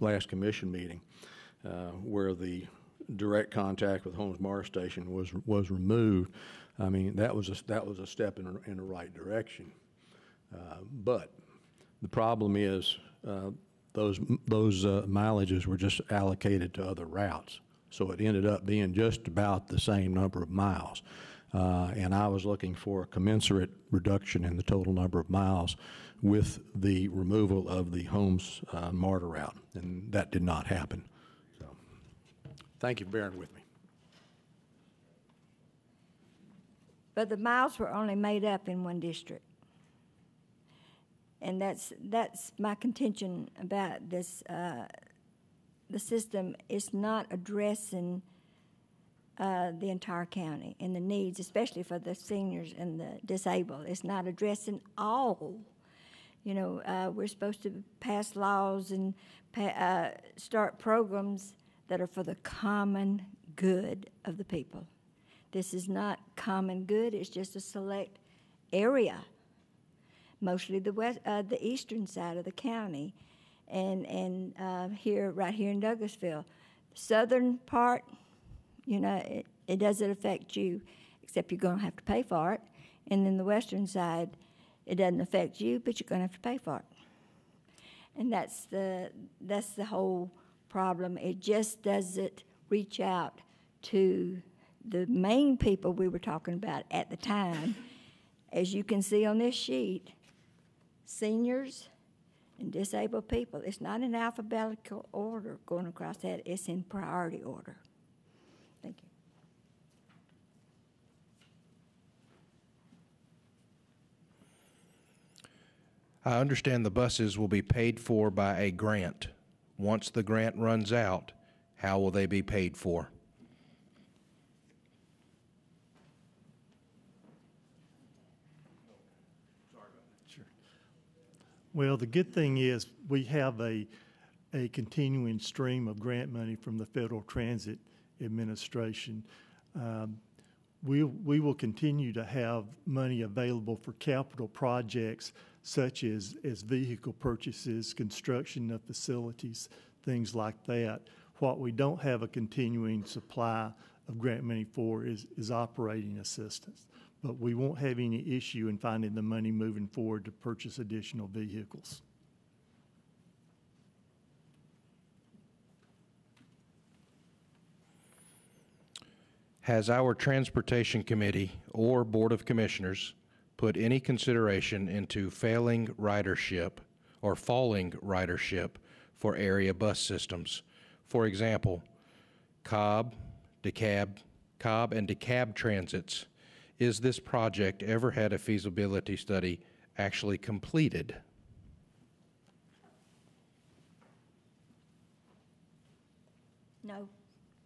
last commission meeting, uh, where the direct contact with Holmes MARTA Station was, was removed. I mean, that was, a that was a step in, in the right direction. But the problem is, uh, those, those uh, mileages were just allocated to other routes. So it ended up being just about the same number of miles. Uh, And I was looking for a commensurate reduction in the total number of miles with the removal of the Holmes uh, MARTA route, and that did not happen. So, thank you for bearing with me. But the miles were only made up in one district. And that's, that's my contention about this, uh, the system is not addressing uh, the entire county and the needs, especially for the seniors and the disabled. It's not addressing all. You know, uh, we're supposed to pass laws and pa- uh, start programs that are for the common good of the people. This is not common good, it's just a select area, mostly the west, uh, the eastern side of the county, and, and uh, here, right here in Douglasville. Southern part, you know, it, it doesn't affect you, except you're going to have to pay for it. And then the western side, it doesn't affect you, but you're going to have to pay for it. And that's the that's the whole problem. It just doesn't reach out to the main people we were talking about at the time. As you can see on this sheet, seniors and disabled people. It's not in alphabetical order going across that. It's in priority order. Thank you. I understand the buses will be paid for by a grant. Once the grant runs out, how will they be paid for? Well, the good thing is, we have a, a continuing stream of grant money from the Federal Transit Administration. Um, We, we will continue to have money available for capital projects such as, as vehicle purchases, construction of facilities, things like that. What we don't have a continuing supply of grant money for is, is operating assistance. But we won't have any issue in finding the money moving forward to purchase additional vehicles. Has our Transportation Committee or Board of Commissioners put any consideration into failing ridership or falling ridership for area bus systems? For example, Cobb, DeKalb, Cobb and DeKalb transits. Is this project ever had a feasibility study actually completed? No,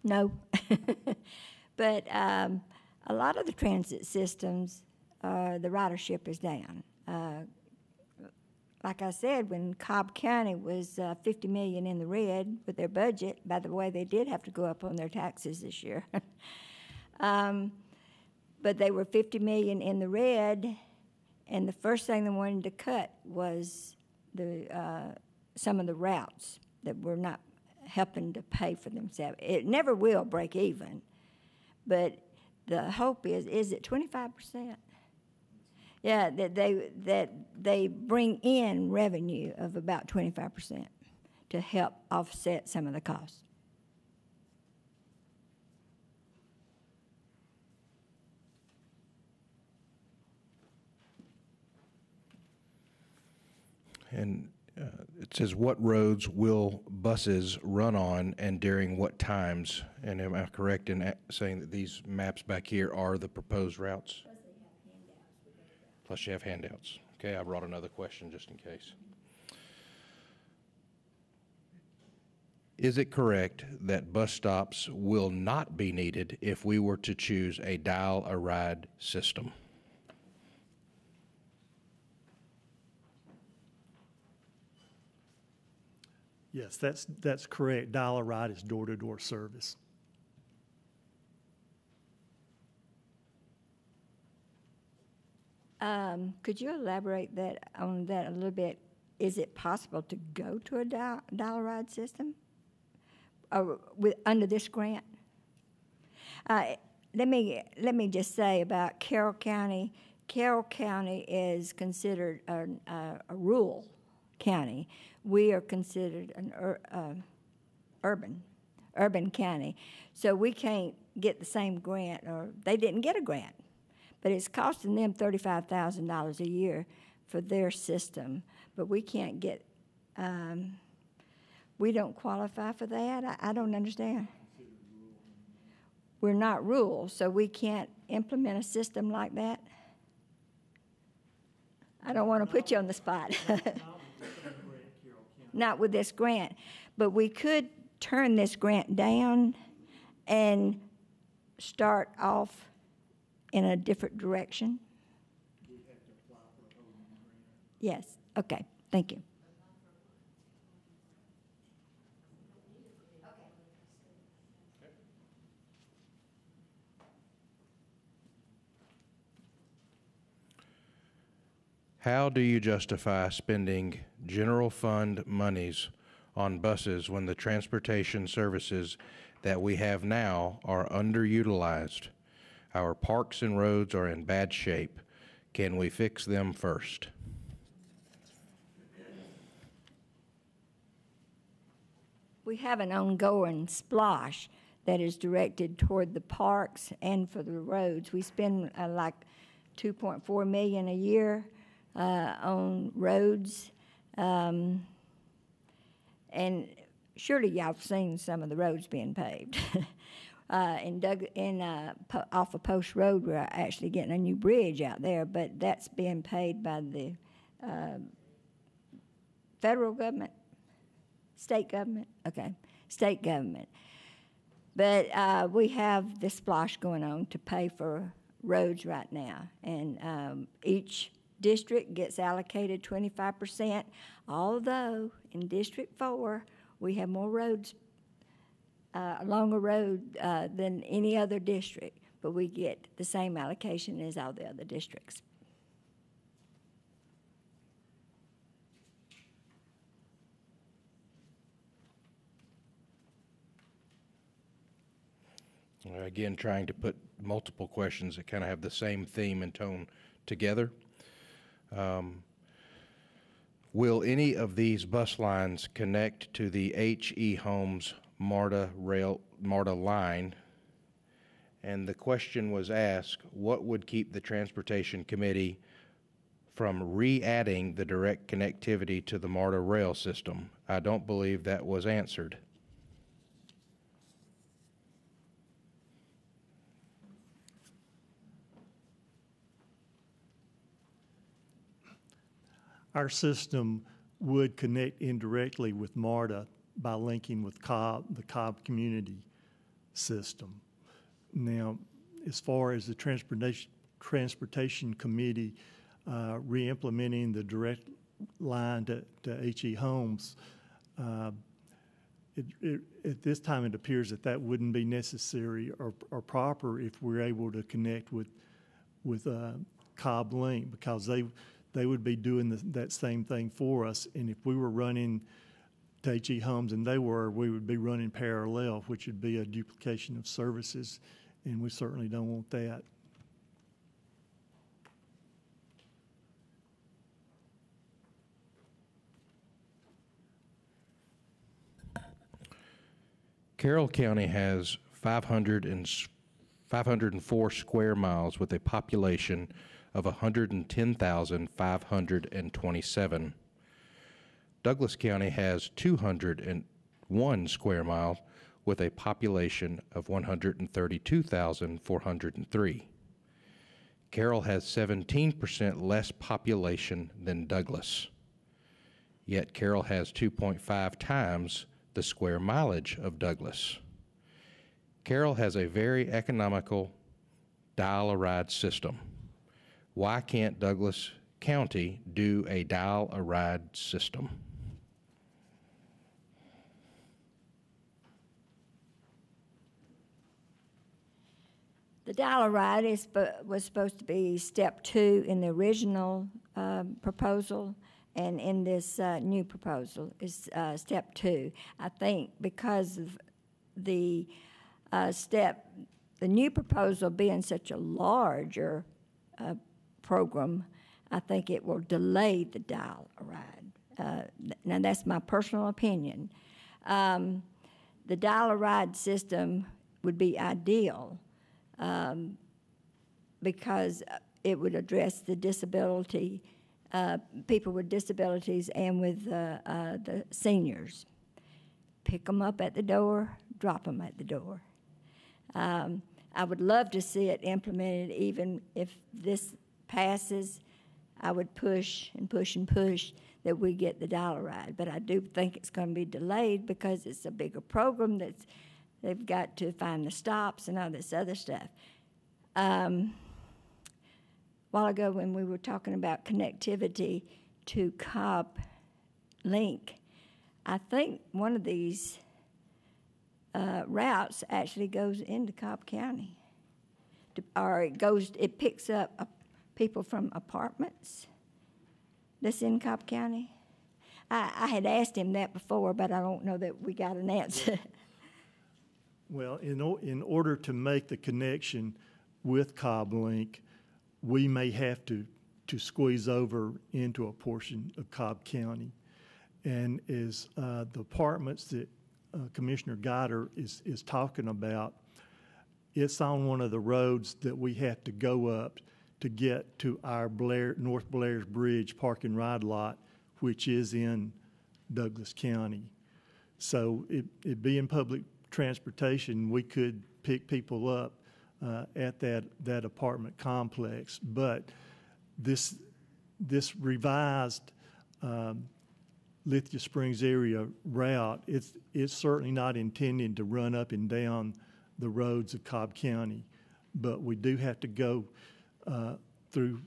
no. but um, a lot of the transit systems, uh, the ridership is down. Uh, like I said, when Cobb County was uh, 50 million in the red with their budget, by the way, they did have to go up on their taxes this year. um, but they were 50 million in the red, and the first thing they wanted to cut was the uh, some of the routes that were not helping to pay for themselves. It never will break even, but the hope is is it 25 percent? Yeah, that they that they bring in revenue of about 25 percent to help offset some of the costs. And uh, it says, what roads will buses run on and during what times? And am I correct in saying that these maps back here are the proposed routes? Plus you have handouts. Okay, I brought another question just in case. Is it correct that bus stops will not be needed if we were to choose a dial-a-ride system? Yes, that's, that's correct. Dial-A-Ride is door-to-door service. Um, could you elaborate that, on that a little bit? Is it possible to go to a dial ride system? Or with, under this grant? Uh, let me, let me just say about Carroll County, Carroll County is considered a, a, a rural county. We are considered an ur, uh, urban, urban county. So we can't get the same grant, or they didn't get a grant. But it's costing them thirty-five thousand dollars a year for their system. But we can't get, um, we don't qualify for that? I, I don't understand. We're not rural, so we can't implement a system like that? I don't want to put you on the spot. Not with this grant, but we could turn this grant down and start off in a different direction? Yes, okay, thank you. How do you justify spending general fund monies on buses when the transportation services that we have now are underutilized? Our parks and roads are in bad shape. Can we fix them first? We have an ongoing SPLOST that is directed toward the parks and for the roads. We spend uh, like 2.4 million a year uh, on roads. Um, and surely y'all have seen some of the roads being paved. uh, in Doug, in uh, off of Post Road, we're actually getting a new bridge out there, but that's being paid by the uh, federal government, state government. Okay, state government. But uh, we have this SPLOST going on to pay for roads right now, and um, each district gets allocated 25%, although in District 4, we have more roads, uh, along a road uh, than any other district, but we get the same allocation as all the other districts. Again, trying to put multiple questions that kind of have the same theme and tone together. Um, Will any of these bus lines connect to the H.E. Holmes MARTA rail, MARTA line? And the question was asked, what would keep the Transportation Committee from re-adding the direct connectivity to the MARTA rail system? I don't believe that was answered. Our system would connect indirectly with MARTA by linking with Cobb, the Cobb Community System. Now, as far as the Transportation, Transportation Committee uh, re-implementing the direct line to, to H.E. Holmes, uh, it, it, at this time, it appears that that wouldn't be necessary or, or proper if we're able to connect with, with uh, CobbLinc because they, they would be doing the, that same thing for us. And if we were running to Holmes and they were, we would be running parallel, which would be a duplication of services, and we certainly don't want that. Carroll County has 500 and, 504 square miles with a population of 110,527. Douglas County has 201 square miles with a population of 132,403. Carroll has 17% less population than Douglas. Yet Carroll has 2.5 times the square mileage of Douglas. Carroll has a very economical dial-a-ride system why can't Douglas County do a dial a ride system? The dial a ride is, was supposed to be step two in the original uh, proposal and in this uh, new proposal is uh, step two. I think because of the uh, step, the new proposal being such a larger uh, program, I think it will delay the dial a ride. Uh, now, that's my personal opinion. Um, the dial a ride system would be ideal um, because it would address the disability, uh, people with disabilities and with uh, uh, the seniors. Pick them up at the door, drop them at the door. Um, I would love to see it implemented, even if this passes. I would push and push and push that we get the dial a ride. But I do think it's going to be delayed because it's a bigger program that's they've got to find the stops and all this other stuff. Um, a while ago, when we were talking about connectivity to Cobb Link, I think one of these uh, routes actually goes into Cobb County, or it goes, it picks up uh, people from apartments that's in Cobb County. I, I had asked him that before, but I don't know that we got an answer. Well, in, in order to make the connection with CobbLinc, we may have to, to squeeze over into a portion of Cobb County. And as uh, the apartments that uh, Commissioner Guider is, is talking about, it's on one of the roads that we have to go up to get to our Blair, North Blair's Bridge Park and Ride Lot, which is in Douglas County. So it, it being public transportation, we could pick people up uh, at that, that apartment complex. But this, this revised um, Lithia Springs area route, it's, it's certainly not intended to run up and down the roads of Cobb County. But we do have to go Uh, through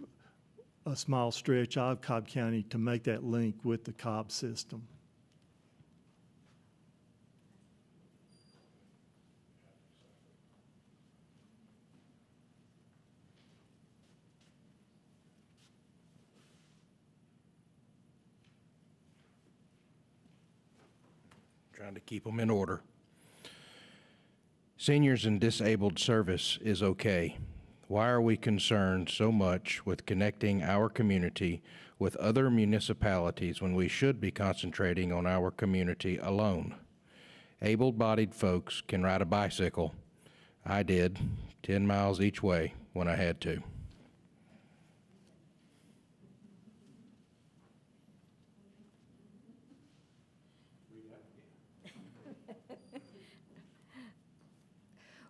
a small stretch of Cobb County to make that link with the Cobb system. trying to keep them in order. Seniors and disabled service is okay. Why are we concerned so much with connecting our community with other municipalities when we should be concentrating on our community alone? Able-bodied folks can ride a bicycle. I did, 10 miles each way when I had to.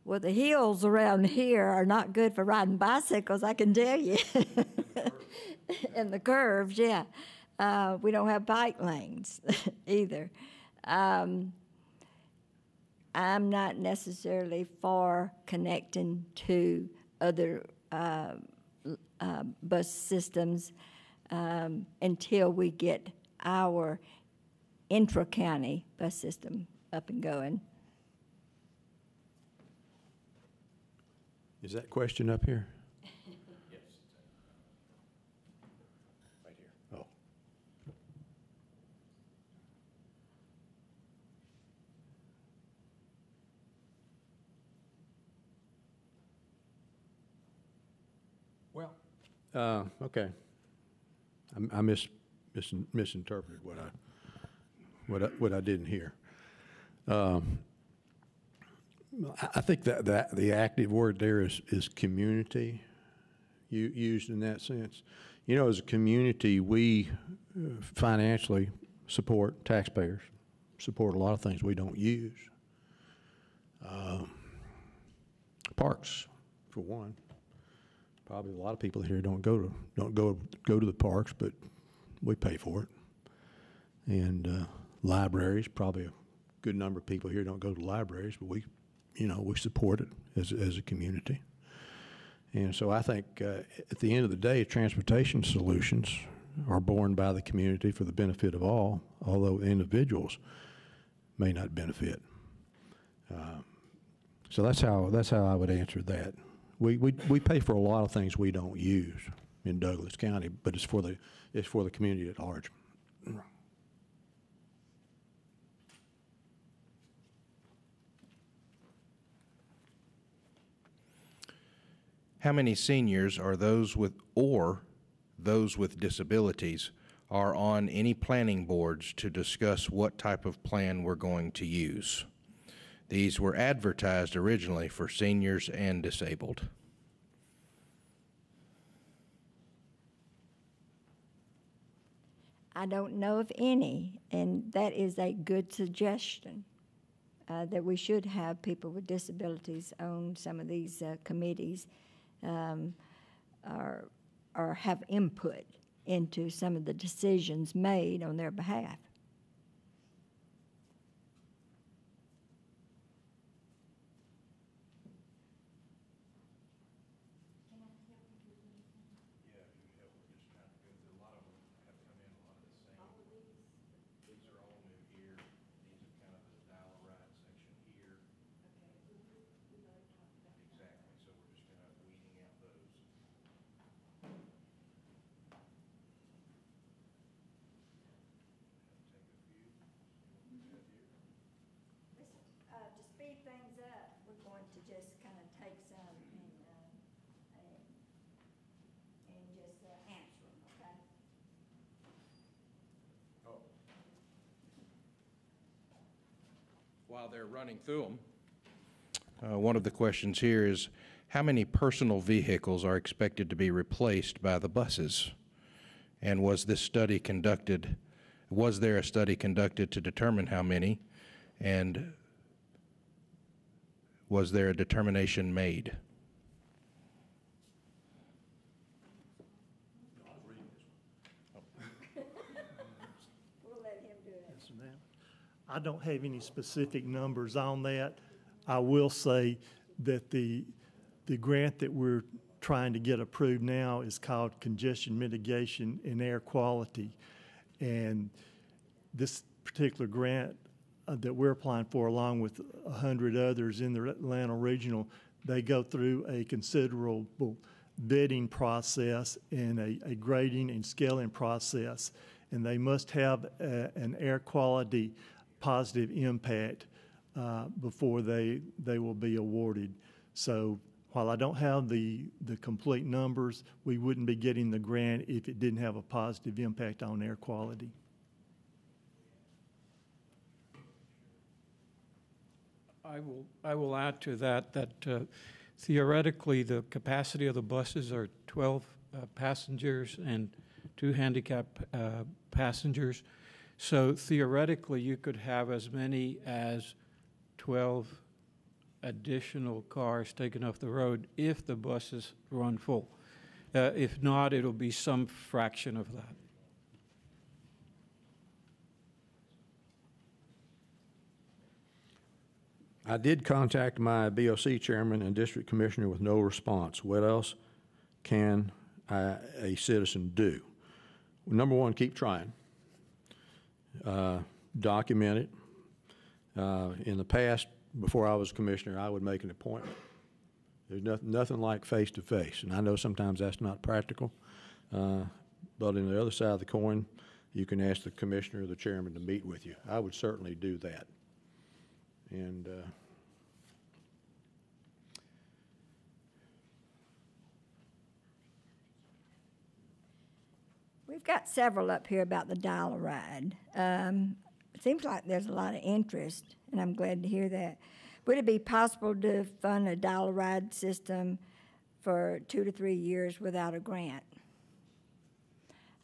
Well, the hills around here are not good for riding bicycles, I can tell you. and the curves, yeah. Uh, we don't have bike lanes either. Um, I'm not necessarily for connecting to other uh, uh, bus systems um, until we get our intra-county bus system up and going. Is that question up here? Yes. Right here. Oh. Well. Uh, okay. I, I mis, mis, misinterpreted what I, what I, what I didn't hear. Um, I, think that, that the active word there is, is community u- used in that sense. You know, as a community, we uh, financially support taxpayers, support a lot of things we don't use. Um, Parks, for one. Probably a lot of people here don't go to, don't go, go to the parks, but we pay for it. And uh, libraries, probably a good number of people here don't go to libraries, but we, you know, we support it as, as a community. And so I think uh, at the end of the day, transportation solutions are borne by the community for the benefit of all, although individuals may not benefit. Um, so that's how that's how I would answer that. We, we, we pay for a lot of things we don't use in Douglas County, but it's for the, it's for the community at large. How many seniors are those with, or those with disabilities are on any planning boards to discuss what type of plan we're going to use? These were advertised originally for seniors and disabled. I don't know of any, and that is a good suggestion, uh, that we should have people with disabilities on some of these uh, committees, um, or, or have input into some of the decisions made on their behalf. These are all new here. These are kind of the dial a ride section here. Exactly, so we're just kind of weeding out those. Uh, to speed things up, we're going to just kind of take some and, uh, and, and just, uh, answer them, okay? While they're running through them, uh, one of the questions here is, how many personal vehicles are expected to be replaced by the buses? And was this study conducted, was there a study conducted to determine how many? And was there a determination made? We'll let him do it. Yes, ma'am. I don't have any specific numbers on that. I will say that the, the grant that we're trying to get approved now is called Congestion Mitigation and Air Quality. And this particular grant uh, that we're applying for, along with a hundred others in the Atlanta Regional, they go through a considerable bidding process and a, a grading and scaling process. And they must have a, an air quality positive impact uh, before they, they will be awarded. So while I don't have the, the complete numbers, we wouldn't be getting the grant if it didn't have a positive impact on air quality. I will, I will add to that, that uh, theoretically, the capacity of the buses are 12 uh, passengers and two handicap uh, passengers. So theoretically, you could have as many as 12 additional cars taken off the road if the buses run full. Uh, If not, it'll be some fraction of that. I did contact my BOC chairman and district commissioner with no response. What else can I- a citizen do? Number one, keep trying. Uh, Document it. Uh, In the past, before I was commissioner, I would make an appointment. There's nothing, nothing like face-to-face, and I know sometimes that's not practical, uh, but on the other side of the coin, you can ask the commissioner or the chairman to meet with you. I would certainly do that. And We've got several up here about the dial-a-ride. Um, it seems like there's a lot of interest, and I'm glad to hear that. Would it be possible to fund a dial-a-ride system for two to three years without a grant?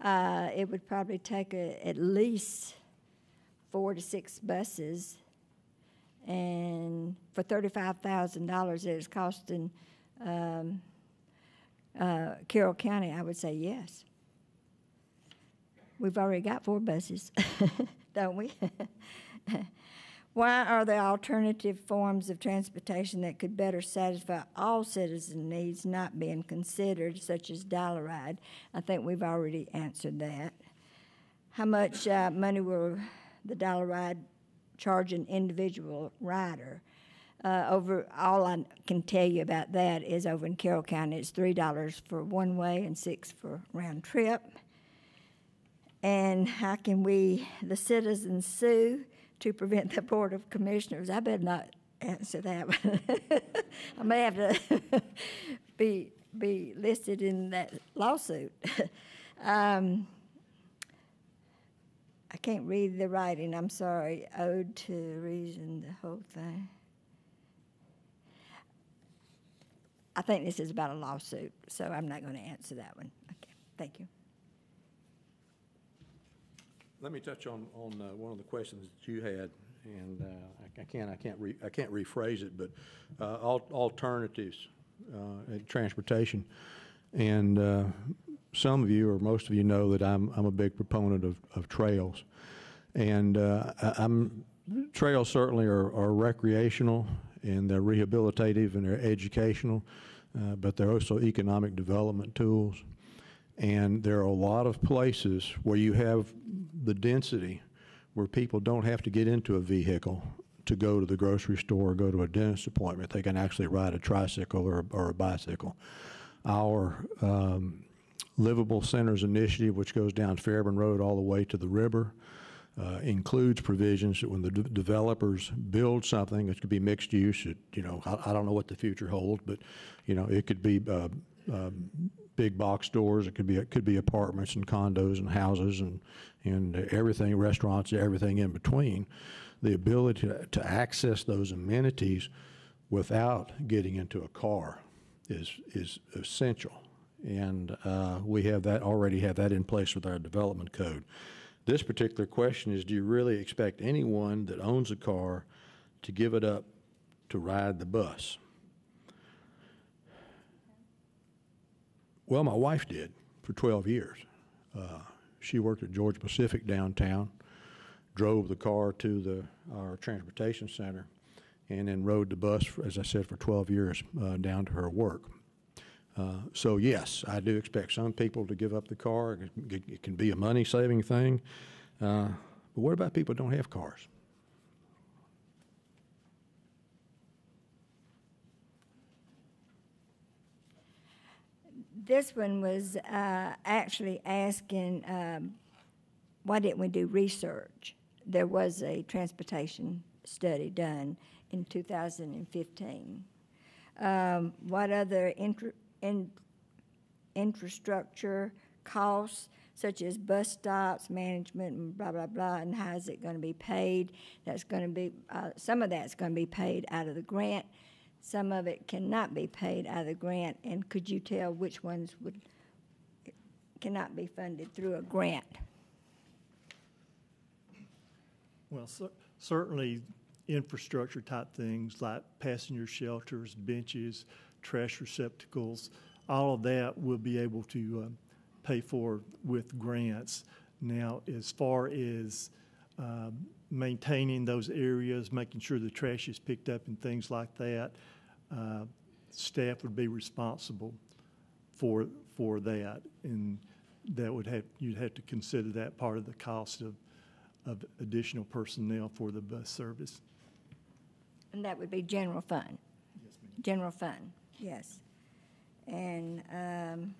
Uh, it would probably take a, at least four to six buses, and for thirty-five thousand dollars, it is costing um, uh, Carroll County. I would say yes. We've already got four buses, don't we? Why are there alternative forms of transportation that could better satisfy all citizen needs not being considered, such as dial-a-ride? I think we've already answered that. How much uh, money will the dial-a-ride charge an individual rider? Uh, over, all I can tell you about that is over in Carroll County, it's three dollars for one way and six for round trip. And how can we, the citizens, sue to prevent the Board of Commissioners? I better not answer that. I may have to be, be listed in that lawsuit. Um, I can't read the writing, I'm sorry. Ode to reason, the whole thing. I think this is about a lawsuit, so I'm not going to answer that one. Okay, thank you. Let me touch on, on uh, one of the questions that you had, and uh, I- I can't, I can't, re- I can't rephrase it, but uh, al- alternatives uh, in transportation. And uh, some of you, or most of you, know that I'm, I'm a big proponent of, of trails. And uh, I- I'm, trails certainly are are recreational, and they're rehabilitative, and they're educational, but they're also economic development tools. And there are a lot of places where you have the density where people don't have to get into a vehicle to go to the grocery store or go to a dentist appointment. They can actually ride a tricycle or, or a bicycle. Our um, Livable Centers Initiative, which goes down Fairburn Road all the way to the river, uh, includes provisions that when the de- developers build something, it could be mixed use, it, you know, I, I don't know what the future holds, but, you know, it could be, uh, um, big box stores, it could be, it could be apartments and condos and houses and, and everything, restaurants, everything in between. The ability to, to access those amenities without getting into a car is, is essential. And uh, we have that, already have that in place with our development code. This particular question is, do you really expect anyone that owns a car to give it up to ride the bus? Well, my wife did for 12 years. Uh, she worked at Georgia Pacific downtown, drove the car to the, our transportation center, and then rode the bus, for, as I said, for 12 years uh, down to her work. Uh, so yes, I do expect some people to give up the car. It, it- can be a money-saving thing. Uh, but what about people who don't have cars? This one was uh, actually asking, um, why didn't we do research? There was a transportation study done in 2015. Um, What other in- infrastructure costs, such as bus stops, management, and blah, blah, blah, and how is it going to be paid? That's going to be, uh, some of that's going to be paid out of the grant. Some of it cannot be paid out of the grant, and could you tell which ones would, cannot be funded through a grant? Well, cer- certainly infrastructure type things like passenger shelters, benches, trash receptacles, all of that we'll be able to um, pay for with grants. Now, as far as um, maintaining those areas, making sure the trash is picked up and things like that, uh, staff would be responsible for, for that. And that would have, you'd have to consider that part of the cost of, of additional personnel for the bus service. And that would be general fund? General fund, yes. And um,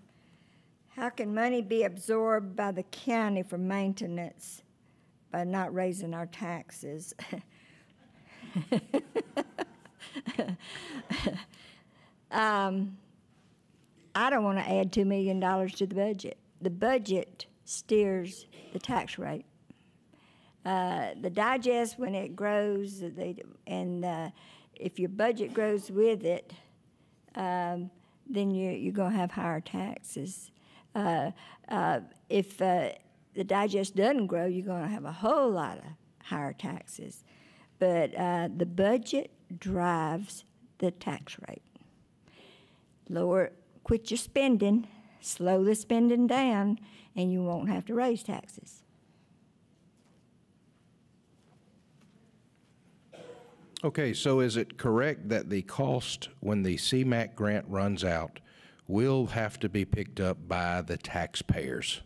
how can money be absorbed by the county for maintenance by not raising our taxes? Um, I don't want to add $2 million to the budget. The budget steers the tax rate. Uh, the digest, when it grows, they, and uh, if your budget grows with it, um, then you, you're going to have higher taxes. Uh, uh, if uh, the digest doesn't grow, you're going to have a whole lot of higher taxes. But uh, the budget drives the tax rate. Lower, quit your spending, slow the spending down, and you won't have to raise taxes. Okay, so is it correct that the cost when the CMAQ grant runs out will have to be picked up by the taxpayers?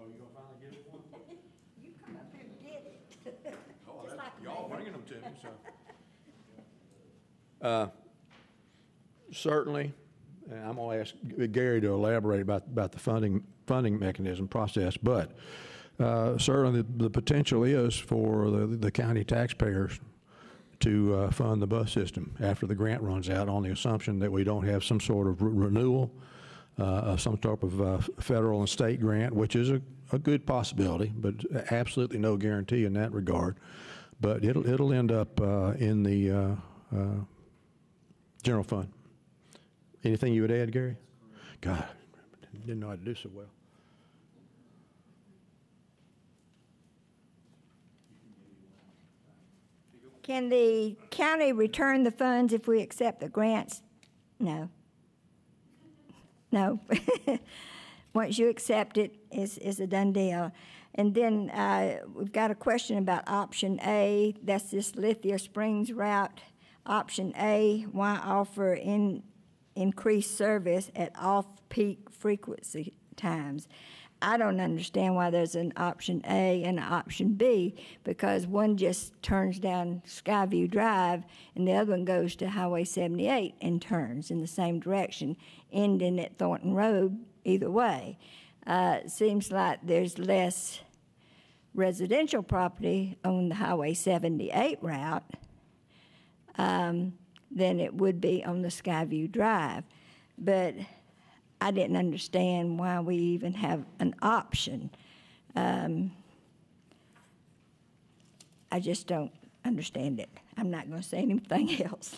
Oh, you gonna finally give it one? You come up here and get it. Oh, that- Y'all bringing them to me, so. Uh, Certainly, I'm going to ask Gary to elaborate about, about the funding, funding mechanism process, but uh, certainly the the potential is for the, the county taxpayers to uh, fund the bus system after the grant runs out on the assumption that we don't have some sort of re- renewal uh, of some type of uh, federal and state grant, which is a, a good possibility, but absolutely no guarantee in that regard. But it'll, it'll end up uh, in the uh, general fund. Anything you would add, Gary? God, didn't know how to do so well. Can the county return the funds if we accept the grants? No. No. Once you accept it, it's, it's a done deal. And then uh, we've got a question about option A. That's this Lithia Springs route. Option A, why offer in, increased service at off-peak frequency times? I don't understand why there's an option A and an option B because one just turns down Skyview Drive and the other one goes to Highway 78 and turns in the same direction, ending at Thornton Road either way. Uh, seems like there's less residential property on the Highway 78 route um, than it would be on the Skyview Drive. But I didn't understand why we even have an option. Um, I just don't understand it. I'm not going to say anything else.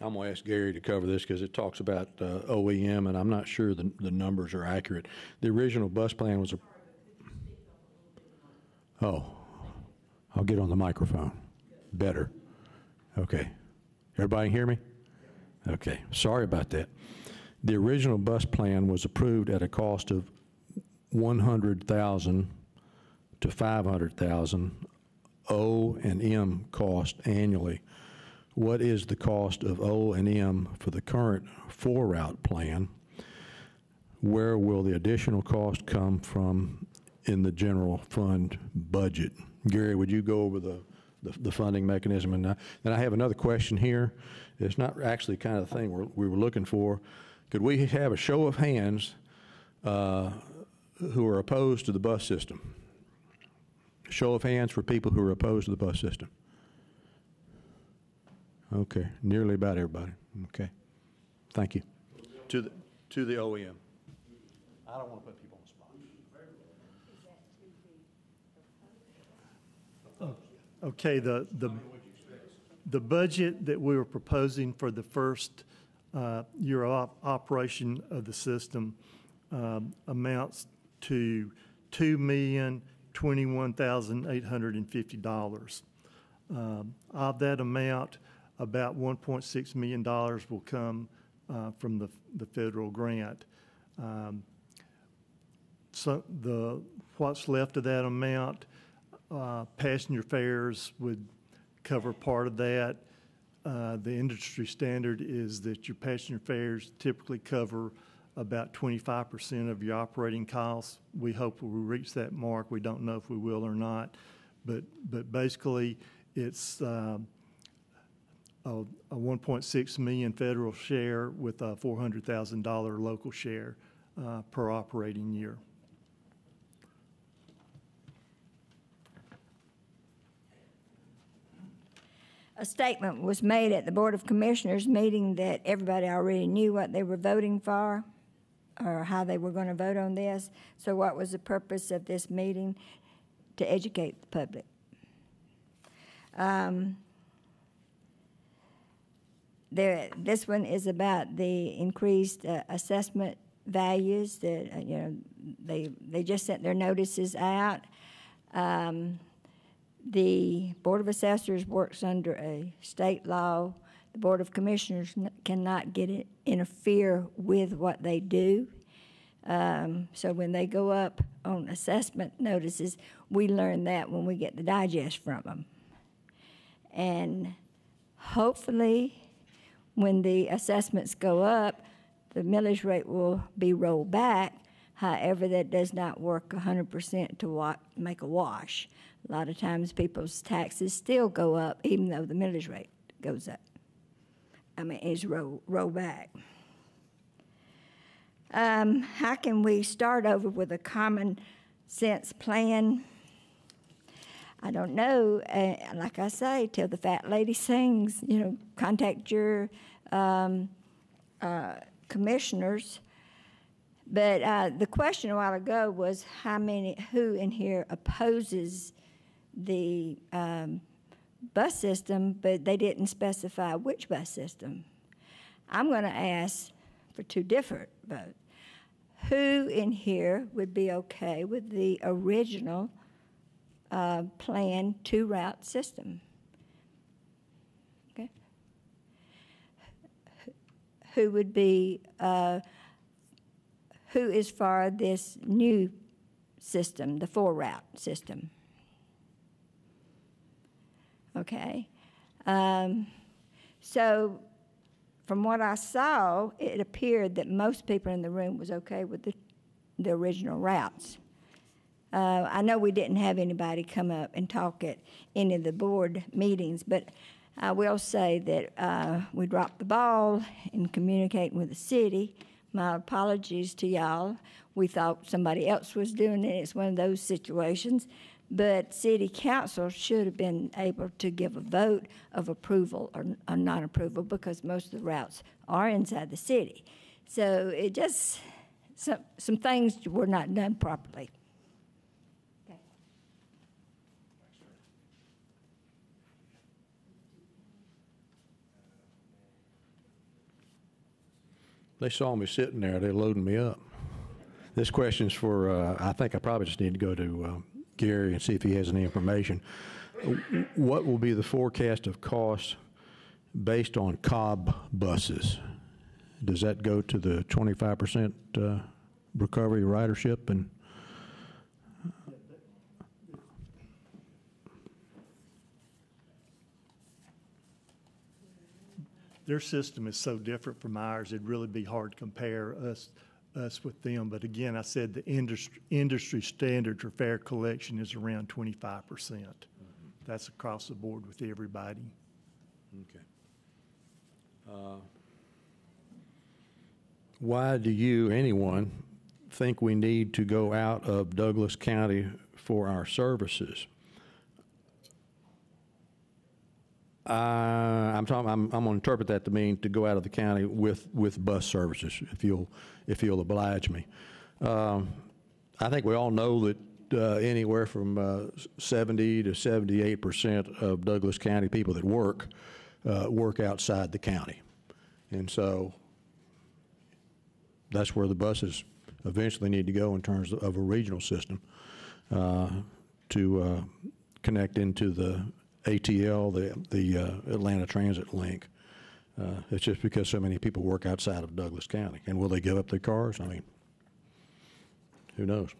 I'm going to ask Gary to cover this because it talks about uh, O and M, and I'm not sure the, the numbers are accurate. The original bus plan was a. Oh, I'll get on the microphone. Better. Okay. Everybody hear me? Okay. Sorry about that. The original bus plan was approved at a cost of 100,000 to 500,000 O and M cost annually what is the cost of O and M for the current four-route plan? Where will the additional cost come from in the general fund budget? Gary, would you go over the, the, the funding mechanism? And then I have another question here. It's not actually kind of the thing we're, we were looking for. Could we have a show of hands uh, who are opposed to the bus system? Show of hands for people who are opposed to the bus system. Okay, nearly about everybody. Okay, thank you. To the, to the O and M. I don't want to put people on the spot. Okay, the, the, the budget that we were proposing for the first uh, year of op- operation of the system um, amounts to two million twenty-one thousand eight hundred and fifty dollars. Um, Of that amount, about one point six million dollars will come uh, from the, the federal grant. Um, So the, what's left of that amount, uh, passenger fares would cover part of that. Uh, The industry standard is that your passenger fares typically cover about twenty-five percent of your operating costs. We hope we will reach that mark. We don't know if we will or not. But, but basically, it's um, a a 1.6 million federal share with a $400,000 local share uh, per operating year. A statement was made at the Board of Commissioners meeting that everybody already knew what they were voting for or how they were going to vote on this. So what was the purpose of this meeting? To educate the public. Um, There, this one is about the increased uh, assessment values that, uh, you know, they, they just sent their notices out. Um, the Board of Assessors works under a state law. The Board of Commissioners cannot get it, interfere with what they do. Um, so when they go up on assessment notices, we learn that when we get the digest from them. And Hopefully, when the assessments go up, the millage rate will be rolled back. However, that does not work 100% to wa- make a wash. A lot of times, people's taxes still go up, even though the millage rate goes up. I mean, is roll, roll back. Um, how can we start over with a common sense plan? I don't know. Uh, like I say, till the fat lady sings, you know, contact your um, uh, commissioners. But uh, the question a while ago was how many, who in here opposes the um, bus system, but they didn't specify which bus system. I'm going to ask for two different votes. Who in here would be okay with the original uh, plan two route system? Okay. Who would be, uh, who is for this new system, the four route system? Okay. Um, so, from what I saw, it appeared that most people in the room was okay with the, the original routes. Uh, I know we didn't have anybody come up and talk at any of the board meetings, but I will say that uh, we dropped the ball in communicating with the city. My apologies to y'all. We thought somebody else was doing it. It's one of those situations. But city council should have been able to give a vote of approval or, or non-approval because most of the routes are inside the city. So it just, some, some things were not done properly. They saw me sitting there, they're loading me up. This question's for, uh, I think I probably just need to go to uh, Gary and see if he has any information. What will be the forecast of costs based on Cobb buses? Does that go to the 25% uh, recovery ridership and? Their system is so different from ours, it'd really be hard to compare us, us with them. But again, I said the industry, industry standard for fare collection is around twenty-five percent. That's across the board with everybody. Okay. Uh, Why do you, anyone, think we need to go out of Douglas County for our services? Uh, I'm talking, I'm, I'm gonna interpret that to mean to go out of the county with, with bus services, if you'll, if you'll oblige me. Um, I think we all know that uh, anywhere from uh, 70 to 78 percent of Douglas County people that work, uh, work outside the county. And so that's where the buses eventually need to go in terms of a regional system uh, to uh, connect into the ATL, the, the uh, Atlanta Transit Link. Uh, It's just because so many people work outside of Douglas County. And will they give up their cars? I mean, who knows?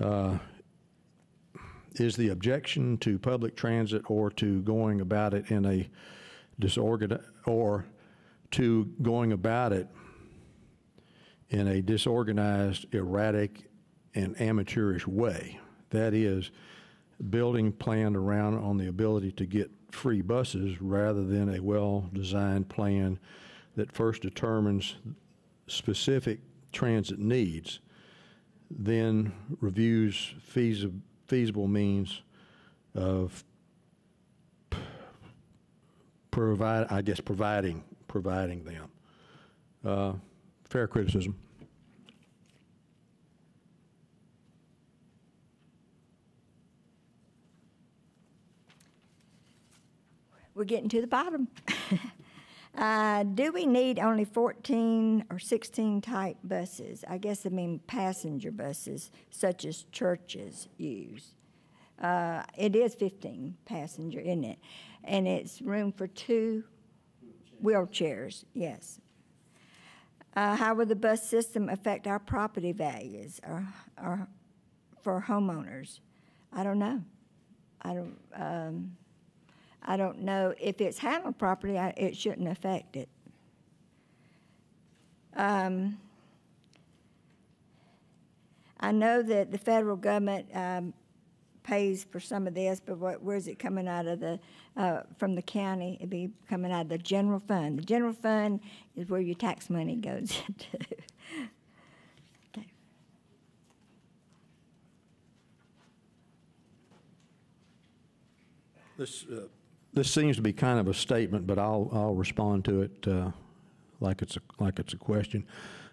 Uh, Is the objection to public transit or to going about it in a disorganized, or to going about it in a disorganized, erratic, and amateurish way? That is, building planned around on the ability to get free buses rather than a well-designed plan that first determines specific transit needs then reviews feasi- feasible means of provide, I guess, providing, providing them. Uh, Fair criticism. We're getting to the bottom. Uh, do we need only 14 or 16 type buses? I guess I mean passenger buses, such as churches use. Uh, it is 15 passenger, isn't it? And it's room for two wheelchairs, yes. Uh, how will the bus system affect our property values or, or for homeowners? I don't know. I don't, um, I don't know, if it's Hamlin property, I, it shouldn't affect it. Um, I know that the federal government, um, pays for some of this, but what, where's it coming out of the, uh, from the county? It'd be coming out of the general fund. The general fund is where your tax money goes into. This, uh, this seems to be kind of a statement, but I'll, I'll respond to it uh, like it's, a like it's a question.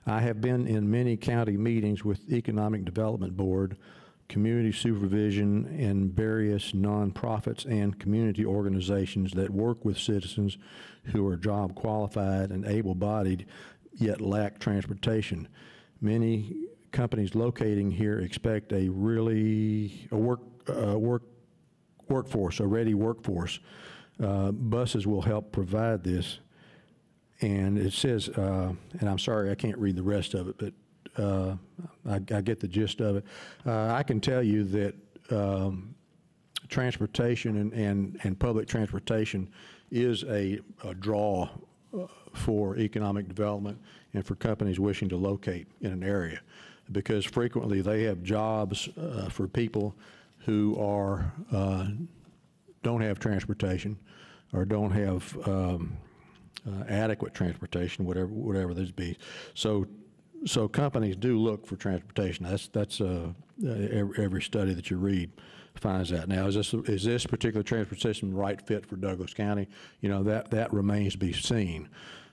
I have been in many county meetings with Economic Development Board, community supervision, and various nonprofits and community organizations that work with citizens who are job qualified and able-bodied yet lack transportation. Many companies locating here expect a really, a work, uh, work workforce, a ready workforce. Uh, buses will help provide this. And it says, uh, and I'm sorry, I can't read the rest of it, but uh, I, I get the gist of it. Uh, I can tell you that um, transportation and, and, and public transportation is a, a draw uh, for economic development and for companies wishing to locate in an area because frequently they have jobs uh, for people who are uh, don't have transportation or don't have um, uh, adequate transportation, whatever whatever this be. So so companies do look for transportation. That's that's uh, every, study that you read finds that. Now, is this is this particular transportation right fit for Douglas County? You know that that remains to be seen.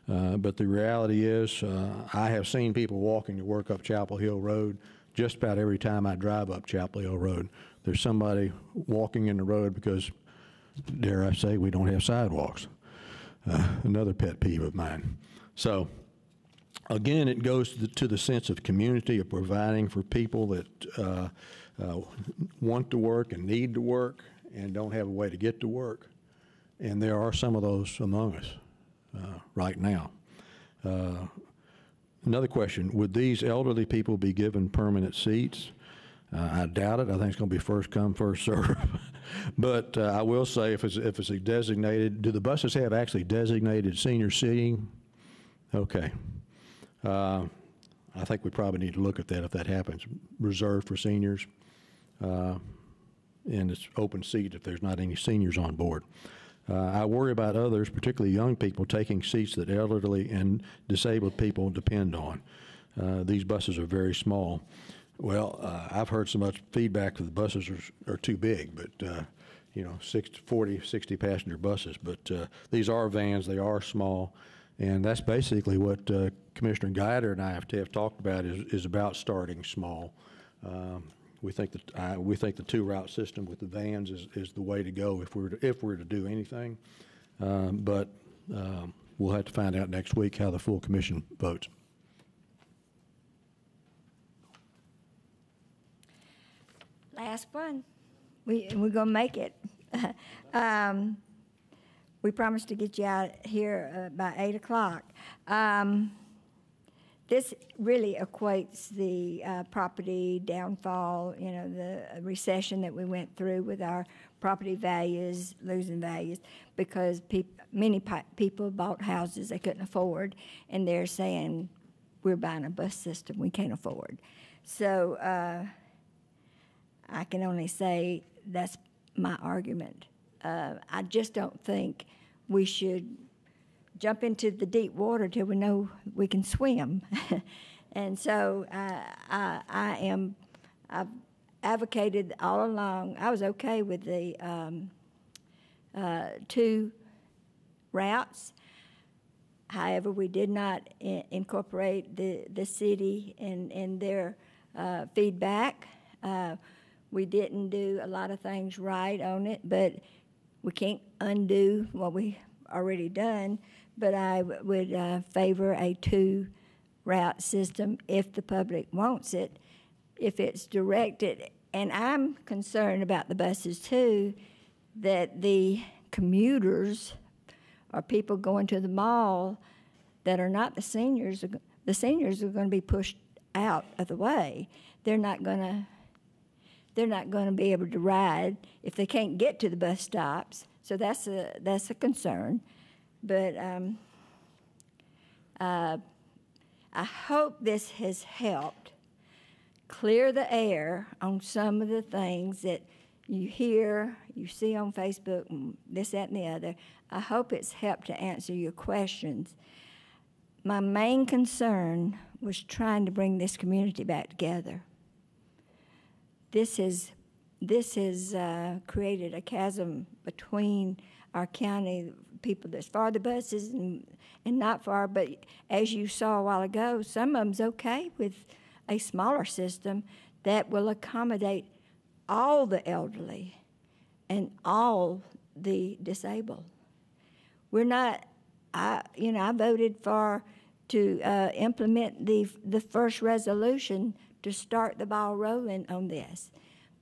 Uh, but the reality is, uh, I have seen people walking to work up Chapel Hill Road just about every time I drive up Chapel Hill Road. There's somebody walking in the road because, dare I say, we don't have sidewalks. Uh, another pet peeve of mine. So, again, it goes to the, to the sense of community, of providing for people that uh, uh, want to work and need to work and don't have a way to get to work. And there are some of those among us uh, right now. Uh, another question Would these elderly people be given permanent seats? Uh, I doubt it. I think it's going to be first come, first serve. but uh, I will say, if it's if it's a designated, do the buses have actually designated senior seating? Okay. Uh, I think we probably need to look at that if that happens. Reserved for seniors, uh, and it's open seat if there's not any seniors on board. Uh, I worry about others, particularly young people, taking seats that elderly and disabled people depend on. Uh, these buses are very small. Well, uh, I've heard so much feedback that the buses are, are too big, but, uh, you know, 60, 40, 60 passenger buses. But uh, these are vans, they are small. And that's basically what uh, Commissioner Guider and I have, have talked about is, is about starting small. Um, we think that uh, we think the two route system with the vans is, is the way to go if we're to, if we're to do anything. Um, but um, we'll have to find out next week how the full commission votes. Last one. We, we're gonna make it. Um, we promised to get you out here uh, by eight o'clock. Um, this really equates the uh, property downfall, you know, the recession that we went through with our property values, losing values, because peop- many people bought houses they couldn't afford, and they're saying, we're buying a bus system we can't afford. So, uh, I can only say that's my argument. Uh, I just don't think we should jump into the deep water till we know we can swim. and so uh, I, I am, I've advocated all along. I was okay with the um, uh, two routes. However, we did not incorporate the, the city in, in their uh, feedback. We didn't do a lot of things right on it, but we can't undo what we already done. But I would uh, favor a two route system if the public wants it, if it's directed. And I'm concerned about the buses too, that the commuters or people going to the mall that are not the seniors, the seniors are going to be pushed out of the way. They're not going to they're not going to be able to ride if they can't get to the bus stops. So that's a, that's a concern. But um, uh, I hope this has helped clear the air on some of the things that you hear, you see on Facebook, this, that, and the other. I hope it's helped to answer your questions. My main concern was trying to bring this community back together. This has this has uh, created a chasm between our county people that's far the buses and, and not far. But as you saw a while ago, some of them's okay with a smaller system that will accommodate all the elderly and all the disabled. We're not, I, you know, I voted for to uh, implement the the first resolution to start the ball rolling on this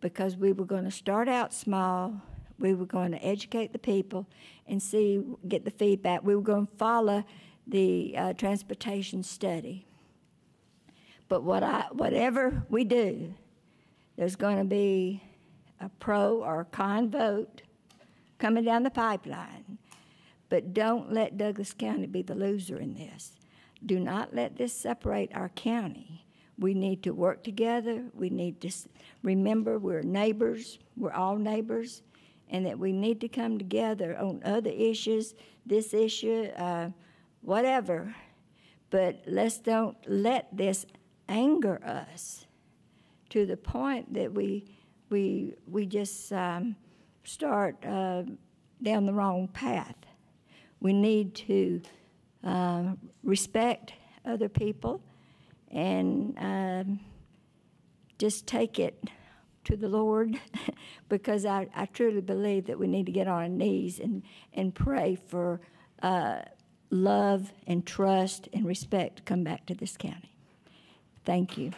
because we were going to start out small. We were going to educate the people and see, get the feedback. We were going to follow the uh, transportation study. But what I, whatever we do, there's going to be a pro or a con vote coming down the pipeline. But don't let Douglas County be the loser in this. Do not let this separate our county. We need to work together. We need to remember we're neighbors, we're all neighbors, and that we need to come together on other issues, this issue, uh, whatever. But let's don't let this anger us to the point that we we we just um, start uh, down the wrong path. We need to uh, respect other people and um, just take it to the Lord because I, I truly believe that we need to get on our knees and, and pray for uh, love and trust and respect to come back to this county. Thank you.